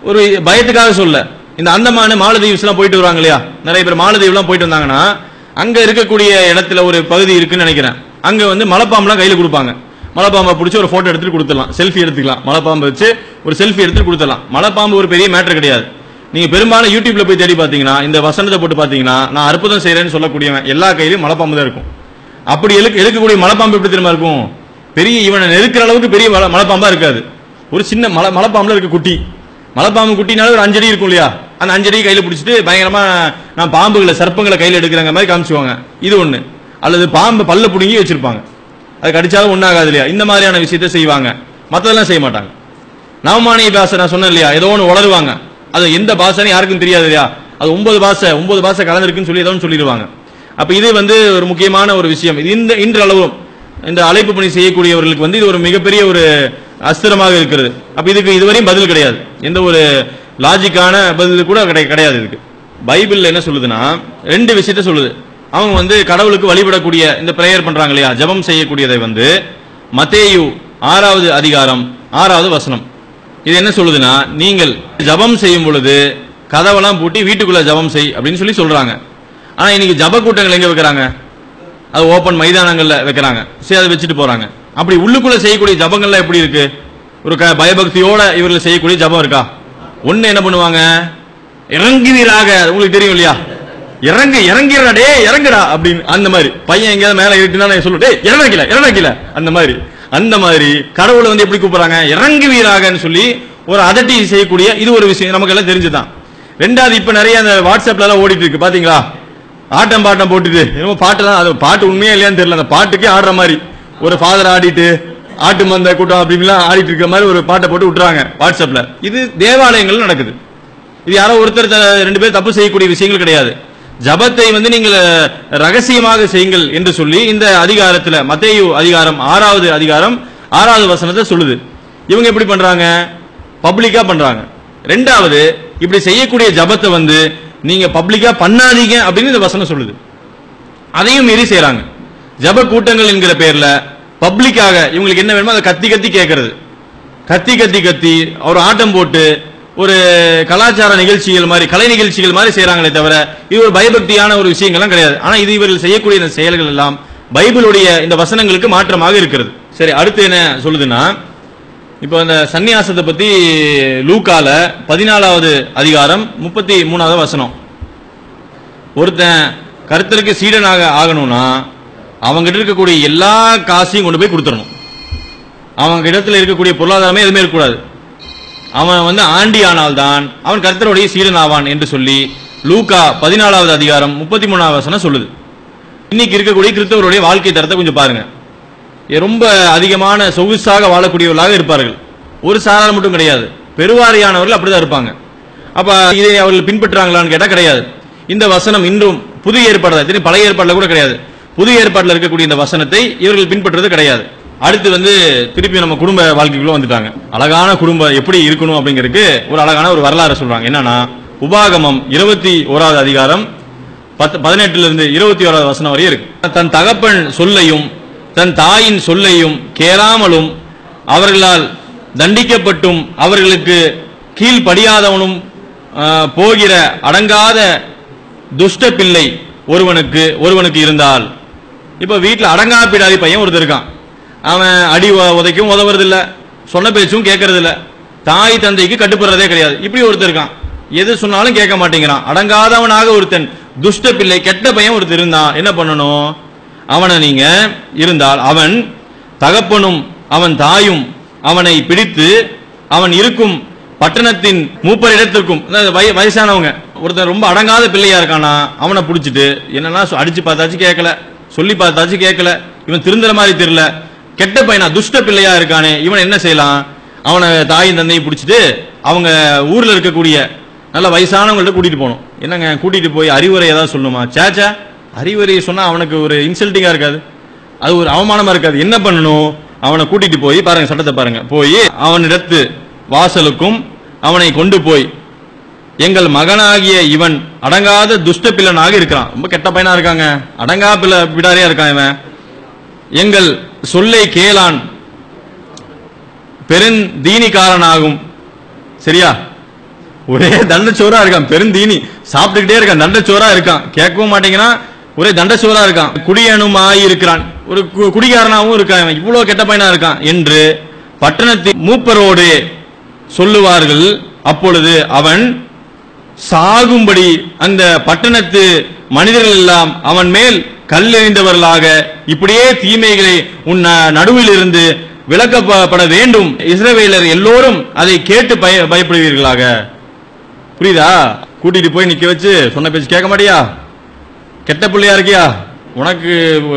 ஒரு பயத்துக்காக சொல்ல இந்த அந்தமான மாலதீவ்ஸ் எல்லாம் போயிட்டு வருவாங்க இல்லையா? நிறைய பேர் மாலதீவ் எல்லாம் போயிட்டு வந்தாங்கன்னா அங்க இருக்கக்கூடிய இடத்துல ஒரு பகுதி இருக்குன்னு நினைக்கிறேன். அங்க வந்து மலைப்பாம்புலாம் கையில கொடுப்பாங்க. மலைப்பாம்பை பிடிச்சி ஒரு ஃபோட்டோ எடுத்துட்டு கொடுத்துடலாம். செல்ஃபி எடுத்துக்கலாம். மலைப்பாம்பை வச்சு ஒரு செல்ஃபி எடுத்துட்டு கொடுத்துடலாம். மலைப்பாம்பு ஒரு பெரிய மேட்டர் கிடையாது. நீங்கள் பெரும்பாலும் யூடியூப்ல போய் தேடி பார்த்தீங்கன்னா இந்த வசனத்தை போட்டு பார்த்தீங்கன்னா நான் அற்புதம் செய்கிறேன்னு சொல்லக்கூடியவன் எல்லா கையிலும் மலைப்பாம்பு தான் இருக்கும். அப்படி எழுக்க எடுக்கக்கூடிய மலைப்பாம்பு எப்படி தெரியுமா இருக்கும்? பெரிய இவனை நெருக்கிற அளவுக்கு பெரிய மலை- மலைப்பாம்பா இருக்காது. ஒரு சின்ன மலை மலைப்பாம்புல இருக்க குட்டி. மலைப்பாம்பு குட்டினாலும் ஒரு அஞ்சடி இருக்கும் இல்லையா? அந்த அஞ்சடி கையில் பிடிச்சிட்டு பயங்கரமா நான் பாம்புகளை சர்ப்பங்களை கையில் எடுக்கிறாங்க மாதிரி காமிச்சுவாங்க. இது ஒன்று அல்லது பாம்பு பல்ல பிடுங்கி வச்சிருப்பாங்க. அது கடிச்சாலும் ஒண்ணாகாது இல்லையா? இந்த மாதிரியான விஷயத்தை செய்வாங்க. மற்றதெல்லாம் செய்ய மாட்டாங்க. நவமானிய பாசை நான் சொன்னேன் இல்லையா? ஏதோ ஒன்று உளருவாங்க அது எந்த பாஷைன்னு யாருக்கும் தெரியாது இல்லையா? அது ஒன்பது பாசை ஒன்பது பாசை கலந்துருக்குன்னு சொல்லி ஏதோ ஒன்று சொல்லிடுவாங்க. அப்ப இது வந்து ஒரு முக்கியமான ஒரு விஷயம். இது இந்த இன்றளவும் இந்த அழைப்பு பணி செய்யக்கூடியவர்களுக்கு வந்து இது ஒரு மிகப்பெரிய ஒரு அஸ்திரமாக இருக்கிறது. அப்ப இதுக்கு இதுவரையும் பதில் கிடையாது. எந்த ஒரு லாஜிக்கான பதில் கூட கிடை- கிடையாது இதுக்கு. பைபிளில் என்ன சொல்லுதுன்னா ரெண்டு விஷயத்த சொல்லுது. அவங்க வந்து கடவுளுக்கு வழிபடக்கூடிய இந்த பிரேயர் பண்றாங்க இல்லையா? ஜெபம் செய்யக்கூடியதை வந்து மத்தேயு ஆறாவது அதிகாரம் ஆறாவது வசனம். இது என்ன சொல்லுதுன்னா நீங்கள் ஜெபம் செய்யும் பொழுது கதவெல்லாம் பூட்டி வீட்டுக்குள்ள ஜெபம் செய் அப்படின்னு சொல்லி சொல்றாங்க. ஆனா இன்னைக்கு ஜப கூட்டங்கள் எங்க வைக்கிறாங்க? அது ஓபன் மைதானங்கள்ல வைக்கிறாங்க. சரி அதை வச்சுட்டு போறாங்க. அப்படி உள்ளுக்குள்ள செய்யக்கூடிய ஜபங்கள்லாம் எப்படி இருக்கு? ஒரு க- பயபக்தியோட இவர்கள் செய்யக்கூடிய ஜபம் இருக்கா? ஒன்னு என்ன பண்ணுவாங்க? இறங்குவீராக. உங்களுக்கு தெரியும் இல்லையா? இறங்கு இறங்கிடா டே இறங்குடா அப்படின்னு அந்த மாதிரி. பையன் எங்கேயாவது மேல ஏறிட்டுனா நான் சொல்லுட்டு இறங்கில இறங்கில அந்த மாதிரி. அந்த மாதிரி கடவுளை வந்து எப்படி கூப்பிடுறாங்க? இறங்குவீராகன்னு சொல்லி ஒரு அதட்டி செய்யக்கூடிய இது ஒரு விஷயம் நமக்கு எல்லாம் தெரிஞ்சுதான். ரெண்டாவது இப்ப நிறைய அந்த வாட்ஸ்அப்ல எல்லாம் ஓடிட்டு இருக்கு பாத்தீங்களா? ஆட்டம் பாட்டம் போட்டுட்டு. என்னமோ பாட்டு தான் அது பாட்டு உண்மையா இல்லையான்னு தெரியல அந்த பாட்டுக்கே ஆடுற மாதிரி. ஒரு ஃபாதர் ஆடிட்டு ஆட்டு மந்த கூட்டம் அப்படின்லாம் ஆடிட்டு இருக்க மாதிரி ஒரு பாட்டை போட்டு விட்டுறாங்க வாட்ஸ்அப்ல. இது தேவாலயங்கள் நடக்குது. இது யாரோ ஒருத்தர் த- ரெண்டு பேர் தப்பு செய்யக்கூடிய விஷயங்கள் கிடையாது. ஜபத்தை வந்து நீங்கள் ரகசியமாக செய்யுங்கள் என்று சொல்லி இந்த அதிகாரத்தில் மத்தேயு அதிகாரம் ஆறாவது அதிகாரம் ஆறாவது வசனத்தை சொல்லுது. இவங்க எப்படி பண்றாங்க? பப்ளிக்கா பண்றாங்க. ரெண்டாவது இப்படி செய்யக்கூடிய ஜபத்தை வந்து நீங்க பப்ளிக்கா பண்ணாதீங்க அப்படின்னு இந்த வசனம் சொல்லுது. அதையும் மீறி செய்யறாங்க ஜப கூட்டங்கள் என்கிற பேர்ல பப்ளிக்காக இவங்களுக்கு என்ன வேணுமோ அதை கத்தி கத்தி கேட்கறது கத்தி கத்தி கத்தி அவர் ஆட்டம் போட்டு ஒரு கலாச்சார நிகழ்ச்சிகள் மாதிரி கலை நிகழ்ச்சிகள் மாதிரி செய்யறாங்களே தவிர இது ஒரு பயபக்தியான ஒரு விஷயங்கள்லாம் கிடையாது. ஆனா இது இவர்கள் செய்யக்கூடிய இந்த செயல்கள் எல்லாம் பைபிளுடைய இந்த வசனங்களுக்கு மாற்றமாக இருக்கிறது. சரி அடுத்து என்ன சொல்லுதுன்னா இப்போ அந்த சந்நியாசத்தை பத்தி லூக்கால பதினாலாவது அதிகாரம் முப்பத்தி மூணாவது வசனம். ஒருத்தன் கருத்தருக்கு சீடனாக ஆகணும்னா அவங்ககிட்ட இருக்கக்கூடிய எல்லா காசையும் கொண்டு போய் கொடுத்துடணும். அவங்க இடத்துல இருக்கக்கூடிய பொருளாதாரமே எதுவுமே இருக்கக்கூடாது. அவன் வந்து ஆண்டி ஆனால்தான் அவன் கர்த்தருடைய சீடன் ஆவான் என்று சொல்லி லூக்கா பதினாலாவது அதிகாரம் முப்பத்தி மூணாவது வசனம் சொல்லுது. இன்னைக்கு இருக்கக்கூடிய கிறிஸ்தவருடைய வாழ்க்கை தரத்தை கொஞ்சம் பாருங்க. ரொம்ப அதிகமான சொகுசாக வாழக்கூடியவர்களாக இருப்பார்கள். ஒரு சாரார் மட்டும் கிடையாது. பெருவாரியானவர்கள் அப்படிதான் இருப்பாங்க. அப்ப இதை அவர்கள் பின்பற்றாங்களான்னு கேட்டால் கிடையாது. இந்த வசனம் இன்றும் புது ஏற்பாடு பழைய ஏற்பாடுல கூட கிடையாது. புது ஏற்பாட்டில் இருக்கக்கூடிய இந்த வசனத்தை இவர்கள் பின்பற்றுறது கிடையாது. அடுத்து வந்து திருப்பி நம்ம குடும்ப வாழ்க்கைக்குள்ள வந்துட்டாங்க. அழகான குடும்பம் எப்படி இருக்கணும் அப்படிங்கிறதுக்கு ஒரு அழகான ஒரு வரலாறு சொல்றாங்க. என்னன்னா உபாகமம் இருபத்தி ஓராவது அதிகாரம் பத்து பதினெட்டுல இருந்து இருபத்தி ஓராவது வசனம் வரையும் இருக்கு. தன் தகப்பன் சொல்லையும் தன் தாயின் சொல்லையும் கேளாமலும் அவர்களால் தண்டிக்கப்பட்டும் அவர்களுக்கு கீழ்படியாதவனும் போகிற அடங்காத துஷ்ட பிள்ளை ஒருவனுக்கு ஒருவனுக்கு இருந்தால். இப்ப வீட்டில் அடங்கா பிடாரி பையன் ஒருத்தர் இருக்கான். அவன் அடி உ- உதைக்கும் உதவுறதில்ல. சொன்ன பேச்சும் கேட்கறதில்ல. தாய் தந்தைக்கு கட்டுப்படுறதே கிடையாது. இப்படி ஒருத்தர் இருக்கான். எது சொன்னாலும் கேட்க மாட்டேங்கிறான். அடங்காதவனாக ஒருத்தன் துஷ்ட பிள்ளை கெட்ட பையன் ஒருத்தர் இருந்தான் என்ன பண்ணணும்? அவனை நீங்க இருந்தால் அவன் தகப்பனும் அவன் தாயும் அவனை பிடித்து அவன் இருக்கும் பட்டணத்தின் மூப்பர் இடத்திற்கும் வயசானவங்க ஒருத்தன் ரொம்ப அடங்காத பிள்ளையா இருக்கானா அவனை பிடிச்சிட்டு என்னன்னா அடிச்சு பார்த்தாச்சு கேட்கல சொல்லி பார்த்தாச்சு கேட்கல இவன் திருந்துற மாதிரி தெரியல கெட்ட பையனா துஷ்ட பிள்ளையா இருக்கானே இவன் என்ன செய்யலாம்? அவனை தாயும் தந்தையும் பிடிச்சிட்டு அவங்க ஊர்ல இருக்கக்கூடிய நல்ல வயசானவங்கள்ட்ட கூட்டிட்டு போகணும். என்னங்க கூட்டிட்டு போய் அறிவுரை ஏதாவது சொல்லணுமா? சேச்சா அறிவுரை சொன்னா அவனுக்கு ஒரு இன்சல்ட்டிங்கா இருக்காது. அது ஒரு அவமானமா இருக்காது. என்ன பண்ணணும்? அவனை கூட்டிட்டு போய் பாருங்க சட்டத்தை பாருங்க. போய் அவனிடத்து வாசலுக்கும் அவனை கொண்டு போய் எங்கள் மகனாகிய இவன் அடங்காத துஷ்ட பிள்ளனாக இருக்கிறான். ரொம்ப கெட்ட பையனா இருக்காங்க. அடங்கா பிள்ளை பிடாரியா இருக்கான் இவன். எங்கள் சொல்லை கேளான் பெருந்தீனிக்காரனாகும் சரியா? ஒரே தண்டச்சோரா இருக்கான் பெருந்தீனி சாப்பிட்டுக்கிட்டே இருக்கான் தண்டச்சோரா இருக்கான். கேட்கவும் மாட்டேங்கிறான் ஒரே தண்டச்சோரா இருக்கான். குடியனும் இருக்கிறான் ஒரு கு- குடிகாரனாவும் இருக்கான் இவ்வளவு கெட்ட பையனா இருக்கான் என்று பட்டணத்தின் மூப்பரோடு சொல்லுவார்கள். அப்பொழுது அவன் சாகும்படி அந்த பட்டணத்து மனிதர்கள் எல்லாம் அவன் மேல் கல்லெறிந்தவர்களாக இப்படியே தீமைகளை உன் நடுவில் இருந்து விளக்கப்பட வேண்டும். இஸ்ரவேலர் எல்லோரும் அதை கேட்டு பய பயப்படுவீர்களாக. புரியுதா? கூட்டிட்டு போய் நிக்க வச்சு சொன்ன பேச்சு கேட்க மாட்டியா? கெட்ட பிள்ளையா இருக்கியா? உனக்கு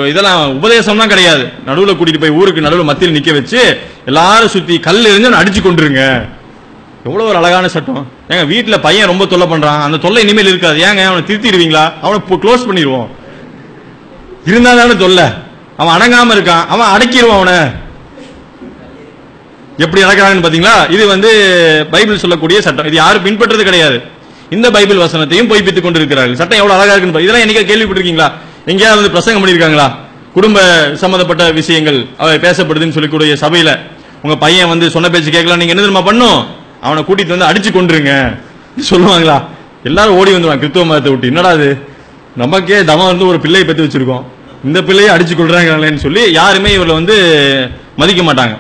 இதெல்லாம் உபதேசம்லாம் கிடையாது. நடுவில் கூட்டிட்டு போய் ஊருக்கு நடுவில் மத்தியில் நிக்க வச்சு எல்லாரும் சுத்தி கல் எறிஞ்சு அடிச்சு கொண்டுருங்க எவ்வளவு ஒரு அழகான சட்டம். ஏங்க வீட்டில் பையன் ரொம்ப தொல்லை பண்றான். அந்த தொல்லை இனிமேல் இருக்காது. ஏங்க அவனை திருத்திடுவீங்களா? அவனை க்ளோஸ் பண்ணிடுவோம். இருந்தா தானே சொல்ல அவன் அடங்காம இருக்கான். அவன் அடக்கிடுவான் அவனை. எப்படி நடக்கிறாங்கன்னு பாத்தீங்களா இது வந்து பைபிள் சொல்லக்கூடிய சட்டம். இது யாரும் பின்பற்றது கிடையாது. இந்த பைபிள் வசனத்தையும் பொய்ப்பித்துக் கொண்டிருக்கிறார்கள். சட்டம் எவ்வளவு அழகா இருக்குன்னு இதெல்லாம் என்னைக்கா கேள்விப்பட்டிருக்கீங்களா? எங்கேயாவது வந்து பிரசங்கம் பண்ணியிருக்காங்களா? குடும்ப சம்பந்தப்பட்ட விஷயங்கள் அவை பேசப்படுதுன்னு சொல்லக்கூடிய சபையில உங்க பையன் வந்து சொன்ன பேச்சு கேட்கலாம். நீங்க என்ன தெரியுமா பண்ணும்? அவனை கூட்டிட்டு வந்து அடிச்சு கொண்டுருங்க சொல்லுவாங்களா? எல்லாரும் ஓடி வந்துடுவான் கிறிஸ்துவ மதத்தை விட்டு. என்னடா அது நமக்கே தவம் வந்து ஒரு பிள்ளையை பெற்று வச்சிருக்கோம். இந்த பிள்ளையை அடிச்சு கொள்றாங்களேன்னு சொல்லி யாருமே இவரை வந்து மதிக்க மாட்டாங்க.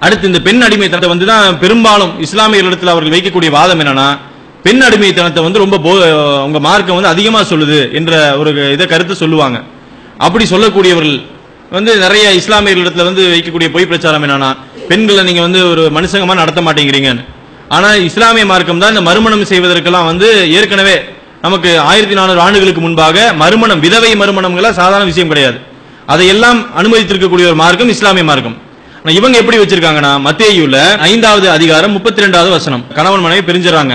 அடுத்து இந்த பெண் அடிமைத்தனத்தை வந்து தான் பெரும்பாலும் இஸ்லாமியர்களிடத்தில் அவர்கள் வைக்கக்கூடிய வாதம் என்னன்னா பெண் அடிமைத்தனத்தை வந்து ரொம்ப போ- உங்க மார்க்கம் வந்து அதிகமாக சொல்லுது என்ற ஒரு இதை கருத்து சொல்லுவாங்க. அப்படி சொல்லக்கூடியவர்கள் வந்து நிறைய இஸ்லாமியர்களிடத்தில் வந்து வைக்கக்கூடிய பொய் பிரச்சாரம் என்னன்னா பெண்களை நீங்க வந்து ஒரு மனுஷங்கமாக நடத்த மாட்டேங்கிறீங்கன்னு. ஆனால் இஸ்லாமிய மார்க்கம் தான் இந்த மறுமணம் செய்வதற்கெல்லாம் வந்து ஏற்கனவே நமக்கு ஆயிரத்தி நானூறு ஆண்டுகளுக்கு முன்பாக மறுமணம் விதவை மறுமணம்லாம் சாதாரண விஷயம் கிடையாது. அதையெல்லாம் அனுமதித்திருக்கக்கூடிய ஒரு மார்க்கம் இஸ்லாமிய மார்க்கம். இவங்க எப்படி வச்சிருக்காங்கன்னா மத்தியுள்ள ஐந்தாவது அதிகாரம் முப்பத்தி ரெண்டாவது வசனம். கணவன் மனைவி பிரிஞ்சுறாங்க.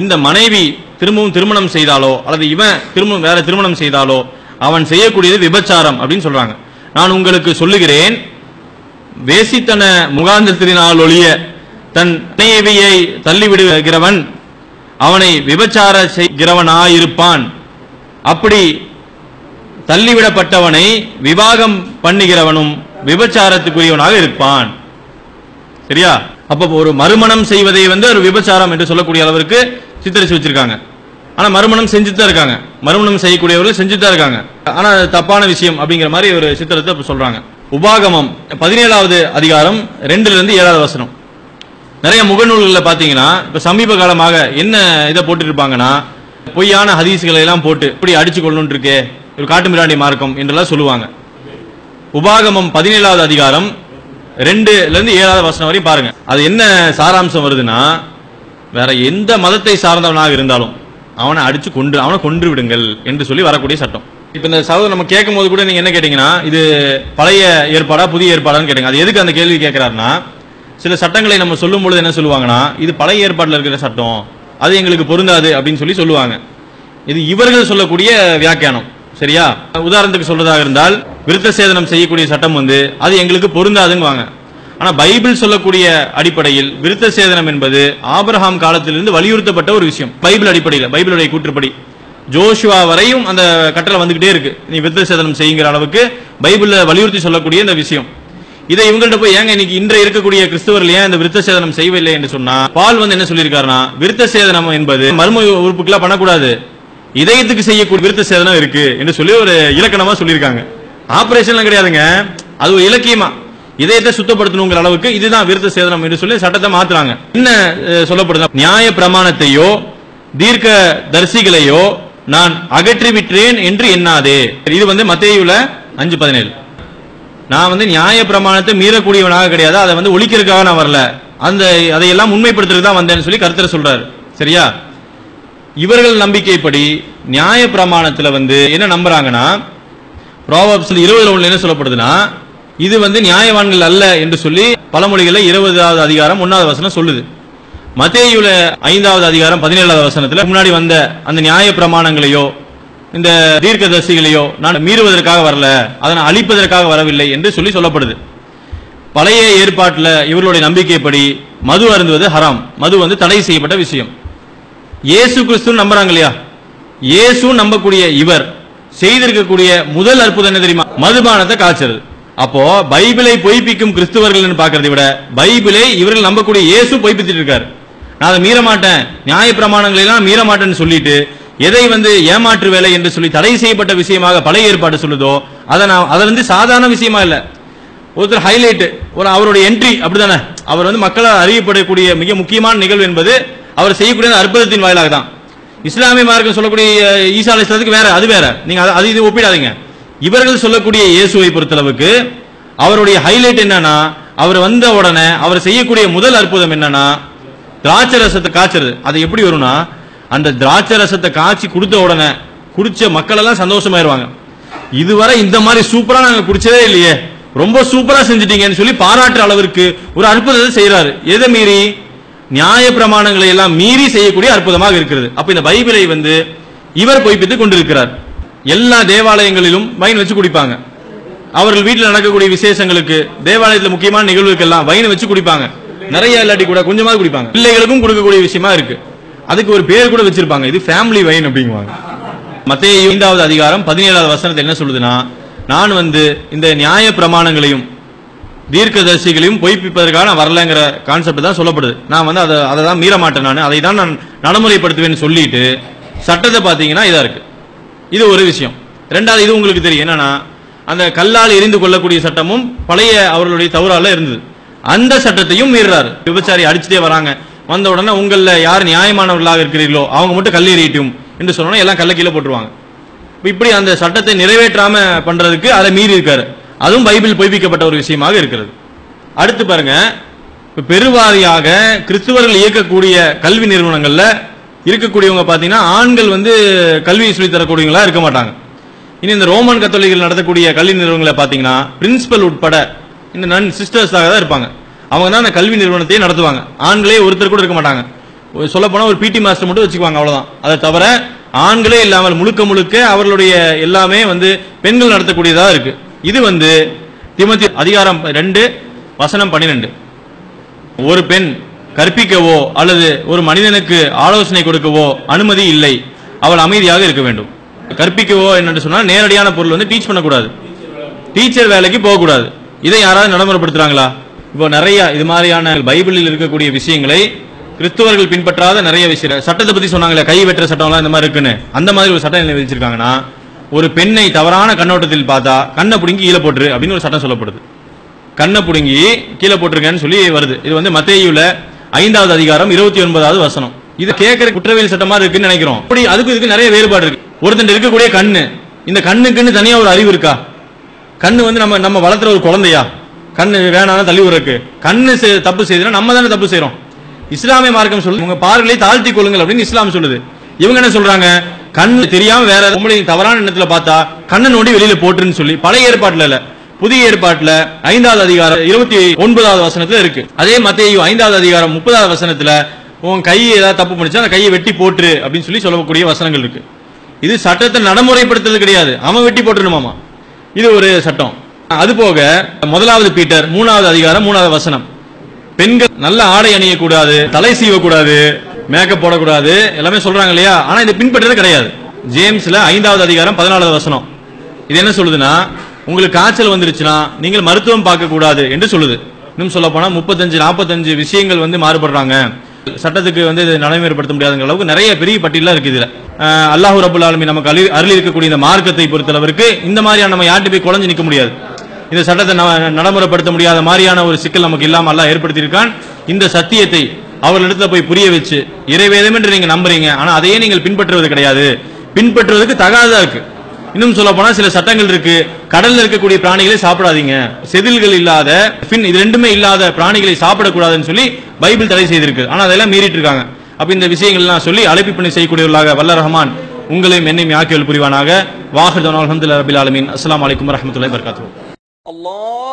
இந்த மனைவி திரும்பவும் திருமணம் செய்தாலோ அல்லது இவன் திரும்பவும் வேற திருமணம் செய்தாலோ அவன் செய்யக்கூடியது விபச்சாரம் அப்படின்னு சொல்றாங்க. நான் உங்களுக்கு சொல்லுகிறேன் வேசித்தன முகாந்திரத்தினால் ஒழிய தன் மனைவியை தள்ளிவிடுகிறவன் அவனை விபச்சார செய்கிறவனாயிருப்பான். அப்படி தள்ளிவிடப்பட்டவனை விவாகம் பண்ணுகிறவனும் விபச்சாரத்துக்குரியவனாக இருப்பான். சரியா? அப்ப ஒரு மறுமணம் செய்வதை வந்து ஒரு விபச்சாரம் என்று சொல்லக்கூடிய அளவிற்கு சித்தரிச்சு வச்சிருக்காங்க. ஆனா மறுமணம் செஞ்சுதான் தான் இருக்காங்க. மறுமணம் செய்யக்கூடியவர்கள் செஞ்சுதான் தான் இருக்காங்க. ஆனா தப்பான விஷயம் அப்படிங்கிற மாதிரி ஒரு சித்திரத்தை சொல்றாங்க. உபாகமம் பதினேழாவது அதிகாரம் ரெண்டுல இருந்து ஏழாவது வசனம். நிறைய முகநூல்களில் பார்த்தீங்கன்னா இப்போ சமீப காலமாக என்ன இதை போட்டுருப்பாங்கன்னா பொய்யான ஹதீஸ்களை எல்லாம் போட்டு இப்படி அடிச்சு கொள்ளணும் இருக்கே ஒரு காட்டு மிராண்டி மார்க்கம் என்றெல்லாம் சொல்லுவாங்க. உபாகமம் பதினேழாவது அதிகாரம் ரெண்டுலேருந்து ஏழாவது வசனம் வரையும் பாருங்க. அது என்ன சாராம்சம் வருதுன்னா வேற எந்த மதத்தை சார்ந்தவனாக இருந்தாலும் அவனை அடிச்சு கொண்டு அவனை கொன்று விடுங்கள் என்று சொல்லி வரக்கூடிய சட்டம். இப்போ இந்த சகோதரர் நம்ம கேட்கும் போது கூட நீங்கள் என்ன கேட்டீங்கன்னா இது பழைய ஏற்பாடா புதிய ஏற்பாடான்னு கேட்டீங்க. அது எதுக்கு அந்த கேள்வி கேட்கிறாருன்னா சில சட்டங்களை நம்ம சொல்லும் பொழுது என்ன சொல்லுவாங்கன்னா இது பழைய ஏற்பாட்டில் இருக்கிற சட்டம் அது எங்களுக்கு பொருந்தாது அப்படின்னு சொல்லி சொல்லுவாங்க. இது இவர்கள் சொல்லக்கூடிய வியாக்கியானம் சரியா? உதாரணத்துக்கு சொல்றதாக இருந்தால் விருத்த சேதனம் செய்யக்கூடிய சட்டம் வந்து அது எங்களுக்கு பொருந்தாதுங்குவாங்க. ஆனா பைபிள் சொல்லக்கூடிய அடிப்படையில் விருத்த சேதனம் என்பது ஆபரஹாம் காலத்திலிருந்து வலியுறுத்தப்பட்ட ஒரு விஷயம். பைபிள் அடிப்படையில் பைபிளுடைய கூற்றுப்படி. ஜோஷுவா வரையும் அந்த கட்டளை வந்துகிட்டே இருக்கு. நீ விருத்த சேதனம் செய்யுங்கிற அளவுக்கு பைபிள்ல வலியுறுத்தி சொல்லக்கூடிய இந்த விஷயம். இதை இவங்கள்ட்ட போய் ஏங்க இன்னைக்கு இன்றைய இருக்கக்கூடிய கிறிஸ்தவர்கள் ஏன் இந்த விருத்த சேதனம் செய்யவில்லை என்று சொன்னா பால் வந்து என்ன சொல்லியிருக்காருன்னா விருத்த சேதனம் என்பது மர்ம உறுப்புக்கெல்லாம் பண்ணக்கூடாது. இதயத்துக்கு செய்யக்கூடிய விருத்த சேதனம் இருக்கு என்று சொல்லி ஒரு இலக்கணமா சொல்லியிருக்காங்க. ஆபரேஷன்லாம் கிடையாதுங்க. அது ஒரு இலக்கியமா. இதயத்தை சுத்தப்படுத்தணுங்கிற அளவுக்கு இதுதான் விருத்த சேதனம் என்று சொல்லி சட்டத்தை மாத்துறாங்க. என்ன சொல்லப்படுது நியாய பிரமாணத்தையோ தீர்க்க தரிசிகளையோ நான் அகற்றி விட்டேன் என்று எண்ணாதே. இது வந்து மத்தேயுல அஞ்சு பதினேழு. நான் வந்து நியாய பிரமாணத்தை மீறக்கூடியவனாக கிடையாது. அதை வந்து ஒழிக்கிறதுக்காக நான் வரல. அந்த அதையெல்லாம் உண்மைப்படுத்துறதுக்கு தான் வந்தேன்னு சொல்லி கருத்தரை சொல்றாரு. சரியா? இவர்கள் நம்பிக்கைப்படி நியாய பிரமாணத்துல வந்து என்ன நம்புறாங்கன்னா ப்ராவப்ஸ்ல இருபதுல ஒன்று என்ன சொல்லப்படுதுன்னா இது வந்து நியாயவான்கள் அல்ல என்று சொல்லி பழமொழிகளில் இருபதாவது அதிகாரம் ஒன்னாவது வசனம் சொல்லுது. மத்தேயுல ஐந்தாவது அதிகாரம் பதினேழாவது வசனத்துல முன்னாடி வந்த அந்த நியாய பிரமாணங்களையோ இந்த தீர்க்கதரிசிகளையோ நான் மீறுவதற்காக வரல அதை நான் அழிப்பதற்காக வரவில்லை என்று சொல்லி சொல்லப்படுது. பழைய ஏற்பாட்டில் இவர்களுடைய நம்பிக்கைப்படி மது அருந்துவது ஹராம். மது வந்து தடை செய்யப்பட்ட விஷயம். இயேசு கிறிஸ்து நம்புறாங்க இல்லையா? இயேசு நம்பக்கூடிய இவர் செய்திருக்கக்கூடிய முதல் அற்புதம் என்ன தெரியுமா? மதுபானத்தை காய்ச்சறது. அப்போ பைபிளை பொய்ப்பிக்கும் கிறிஸ்துவர்கள் பார்க்கறதை விட பைபிளை இவர்கள் நம்பக்கூடிய இயேசு பொய்ப்பித்துட்டு இருக்காரு. நான் அதை மீற மாட்டேன் நியாய பிரமாணங்களை எல்லாம் மீற மாட்டேன்னு சொல்லிட்டு எதை வந்து ஏமாற்று வேலை என்று சொல்லி தடை செய்யப்பட்ட விஷயமாக பழைய ஏற்பாடு சொல்லுதோ அதை நான் அதை வந்து சாதாரண விஷயமா இல்லை. ஒருத்தர் ஹைலைட் ஒரு அவருடைய என்ட்ரி அப்படிதானே? அவர் வந்து மக்களால் அறியப்படக்கூடிய மிக முக்கியமான நிகழ்வு என்பது அவர் செய்யக்கூடிய அந்த அற்புதத்தின் வாயிலாக தான். இஸ்லாமிய மார்க்கம் சொல்லக்கூடிய ஈசா அலிஸ்லாத்துக்கு வேற அது வேற. நீங்க அது- அது இது ஒப்பிடாதீங்க. இவர்கள் சொல்லக்கூடிய இயேசுவை பொறுத்தளவுக்கு அவருடைய ஹைலைட் என்னன்னா அவர் வந்த உடனே அவர் செய்யக்கூடிய முதல் அற்புதம் என்னன்னா திராட்சை ரசத்தை காய்ச்சறது. அது எப்படி வரும்னா அந்த திராட்சை ரசத்தை காய்ச்சி கொடுத்த உடனே குடிச்ச மக்கள் எல்லாம் சந்தோஷமாயிருவாங்க. இதுவரை இந்த மாதிரி சூப்பரா நாங்க குடிச்சதே இல்லையே. ரொம்ப சூப்பரா செஞ்சிட்டீங்கன்னு சொல்லி பாராட்டுற அளவிற்கு ஒரு அற்புதத்தை செய்யறாரு எதை மீறி? நியாய பிரமாணங்களை எல்லாம் மீறி செய்யக்கூடிய அற்புதமாக இருக்கிறது. அப்ப இந்த பைபிளை வந்து இவர் பொய்ப்பித்துக் கொண்டிருக்கிறார். எல்லா தேவாலயங்களிலும் வைன் வச்சு குடிப்பாங்க. அவர்கள் வீட்டில் நடக்கக்கூடிய விசேஷங்களுக்கு தேவாலயத்தில் முக்கியமான நிகழ்வுக்கெல்லாம் வைன் வச்சு குடிப்பாங்க. நிறைய இல்லாட்டி கூட கொஞ்சமாவது குடிப்பாங்க. பிள்ளைகளுக்கும் கொடுக்கக்கூடிய விஷயமா இருக்கு. அதுக்கு ஒரு பேர் கூட வச்சிருப்பாங்க. இது ஃபேமிலி வைன் அப்படிங்குவாங்க. மத்திய ஐந்தாவது அதிகாரம் பதினேழாவது வசனத்தை என்ன சொல்லுதுன்னா நான் வந்து இந்த நியாய பிரமாணங்களையும் தீர்க்கதரிசிகளையும் பொய்ப்பிப்பதற்காக நான் வரலங்கிற கான்செப்ட் தான் சொல்லப்படுது. நான் வந்து அதை அதை தான் மீற மாட்டேன் நான். அதை தான் நான் நடைமுறைப்படுத்துவேன்னு சொல்லிட்டு சட்டத்தை பார்த்தீங்கன்னா இதாக இருக்குது இது ஒரு விஷயம். ரெண்டாவது இது உங்களுக்கு தெரியும். என்னன்னா அந்த கல்லால் எரிந்து கொள்ளக்கூடிய சட்டமும் பழைய அவர்களுடைய தவறால இருந்தது. அந்த சட்டத்தையும் மீறுறாரு. விபச்சாரி அடிச்சுட்டே வராங்க. வந்த உடனே உங்களில் யார் நியாயமானவர்களாக இருக்கிறீர்களோ அவங்க மட்டும் கல் எறியட்டும் என்று சொன்னோன்னா எல்லாம் கல்ல கீழே போட்டுருவாங்க. இப்படி அந்த சட்டத்தை நிறைவேற்றாம பண்றதுக்கு அதை மீறி இருக்காரு. அதுவும் பைபிள் பொய்ப்பிக்கப்பட்ட ஒரு விஷயமாக இருக்கிறது. அடுத்து பாருங்க இப்போ பெருவாரியாக கிறிஸ்துவர்கள் இயக்கக்கூடிய கல்வி நிறுவனங்களில் இருக்கக்கூடியவங்க பார்த்தீங்கன்னா ஆண்கள் வந்து கல்வி சொல்லித் தரக்கூடியவங்களா இருக்க மாட்டாங்க. இனி இந்த ரோமன் கத்தோலிகள் நடத்தக்கூடிய கல்வி நிறுவனங்களை பார்த்தீங்கன்னா பிரின்சிபல் உட்பட இந்த நன் சிஸ்டர்ஸாக தான் இருப்பாங்க. அவங்க தான் அந்த கல்வி நிறுவனத்தையே நடத்துவாங்க. ஆண்களே ஒருத்தர் கூட இருக்க மாட்டாங்க. சொல்ல போனா ஒரு பிடி மாஸ்டர் மட்டும் வச்சுக்குவாங்க அவ்வளவுதான். அதை தவிர ஆண்களே இல்லாமல் முழுக்க முழுக்க அவர்களுடைய எல்லாமே வந்து பெண்கள் நடத்தக்கூடியதா இருக்கு. இது வந்து திமத்தி அதிகாரம் ரெண்டு வசனம் பன்னிரெண்டு. ஒரு பெண் கற்பிக்கவோ அல்லது ஒரு மனிதனுக்கு ஆலோசனை கொடுக்கவோ அனுமதி இல்லை. அவள் அமைதியாக இருக்க வேண்டும். கற்பிக்கவோ என்னன்னு சொன்னால் நேரடியான பொருள் வந்து டீச் பண்ணக்கூடாது. டீச்சர் வேலைக்கு போகக்கூடாது. இதை யாராவது நடைமுறைப்படுத்துறாங்களா? இப்போ நிறைய இது மாதிரியான பைபிளில் இருக்கக்கூடிய விஷயங்களை கிறிஸ்துவர்கள் பின்பற்றாத நிறைய விஷயம் சட்டத்தை பத்தி சொன்னாங்களே கை வெட்டுற சட்டம்லாம் இந்த மாதிரி இருக்குன்னு. அந்த மாதிரி ஒரு சட்டம் என்ன விதிச்சிருக்காங்கன்னா ஒரு பெண்ணை தவறான கண்ணோட்டத்தில் பார்த்தா கண்ணை பிடுங்கி கீழே போட்டுரு அப்படின்னு ஒரு சட்டம் சொல்லப்படுது. கண்ணை பிடுங்கி கீழே போட்டிருக்கேன்னு சொல்லி வருது. இது வந்து மத்தேயுல ஐந்தாவது அதிகாரம் இருபத்தி ஒன்பதாவது வசனம். இது கேட்கற குற்றவியல் சட்டமா இருக்குன்னு நினைக்கிறோம். அப்படி அதுக்கு இதுக்கு நிறைய வேறுபாடு இருக்கு. ஒருத்தன் இருக்கக்கூடிய கண்ணு. இந்த கண்ணுக்குன்னு தனியா ஒரு அறிவு இருக்கா? கண்ணு வந்து நம்ம நம்ம வளர்த்துற ஒரு குழந்தையா? கண்ணு வேணாம் தள்ளி விடுறக்கு கண்ணு தப்பு செய்யுதுன்னா நம்ம தானே தப்பு செய்கிறோம் இஸ்லாமிய மார்க்கம் சொல்லுது உங்க பார்வையை தாழ்த்தி கொள்ளுங்கள் அப்படின்னு இஸ்லாம் சொல்லுது. இவங்க என்ன சொல்றாங்க? கண் தெரியாம வேற பொம்பளை தவறான எண்ணத்துல பார்த்தா கண்ணை நோண்டி வெளியில போட்டுருன்னு சொல்லி பழைய ஏற்பாட்டுல இல்ல புதிய ஏற்பாட்டுல ஐந்தாவது அதிகாரம் இருபத்தி ஒன்பதாவது வசனத்துல இருக்கு. அதே மத்திய ஐந்தாவது அதிகாரம் முப்பதாவது வசனத்துல உன் கையை ஏதாவது தப்பு பண்ணிச்சா அந்த கையை வெட்டி போட்டுரு அப்படின்னு சொல்லி சொல்லக்கூடிய வசனங்கள் இருக்கு. இது சட்டத்தை நடைமுறைப்படுத்துறது கிடையாது. அவன் வெட்டி போட்டுருமாமா இது ஒரு சட்டம். அது போக முதலாவது பீட்டர் மூணாவது அதிகாரம் மூணாவது வசனம். பெண்கள் நல்ல ஆடை அணியக்கூடாது தலை சீவக்கூடாது மேக்கப் போடக்கூடாது எல்லாமே சொல்றாங்க இல்லையா? ஆனா இதை பின்பற்றது கிடையாது. ஜேம்ஸ்ல ஐந்தாவது அதிகாரம் பதினாலாவது வசனம். இது என்ன சொல்லுதுன்னா உங்களுக்கு காய்ச்சல் வந்துருச்சுன்னா நீங்கள் மருத்துவம் பார்க்க கூடாது என்று சொல்லுது. இன்னும் சொல்ல போனா முப்பத்தஞ்சு நாற்பத்தஞ்சு விஷயங்கள் வந்து மாறுபடுறாங்க. சட்டத்துக்கு வந்து இது நடைமுறைப்படுத்த முடியாதுங்கிற அளவுக்கு நிறைய பெரிய பட்டியலாம் இருக்கு இதுல. அல்லாஹூ அல்லாஹ் ரபுல் ஆலமி நமக்கு அருளி இருக்கக்கூடிய இந்த மார்க்கத்தை பொறுத்தளவிற்கு இந்த மாதிரியான நம்ம யார்கிட்ட போய் குழஞ்சு நிற்க முடியாது. இந்த சட்டத்தை ந- நடைமுறைப்படுத்த முடியாத மாதிரியான ஒரு சிக்கல் நமக்கு இல்லாமல் எல்லாம் ஏற்படுத்தியிருக்கான். இந்த சத்தியத்தை அவர்களிடத்துல போய் புரிய வச்சு இறைவேதம் என்று நீங்க நம்புறீங்க ஆனா அதையே நீங்கள் பின்பற்றுவது கிடையாது. பின்பற்றுவதற்கு தகாததா இருக்கு. இன்னும் சொல்ல போனா சில சட்டங்கள் இருக்கு. கடல்ல இருக்கக்கூடிய பிராணிகளை சாப்பிடாதீங்க. செதில்கள் இல்லாத பின் இது ரெண்டுமே இல்லாத பிராணிகளை சாப்பிடக்கூடாதுன்னு சொல்லி பைபிள் தடை செய்திருக்கு. ஆனா அதெல்லாம் மீறிட்டு இருக்காங்க. அப்ப இந்த விஷயங்கள் எல்லாம் சொல்லி அழைப்பு பண்ணி செய்யக்கூடியவர்களாக வல்ல ரஹமான் உங்களையும் என்னையும் யாக்கியல் புரிவானாக. வாஹர் அலமதுல்ல ரபில் ஆலமீன். அஸ்லாம் வலைக்கம் வரமத்துல வர்காத்தூர் الله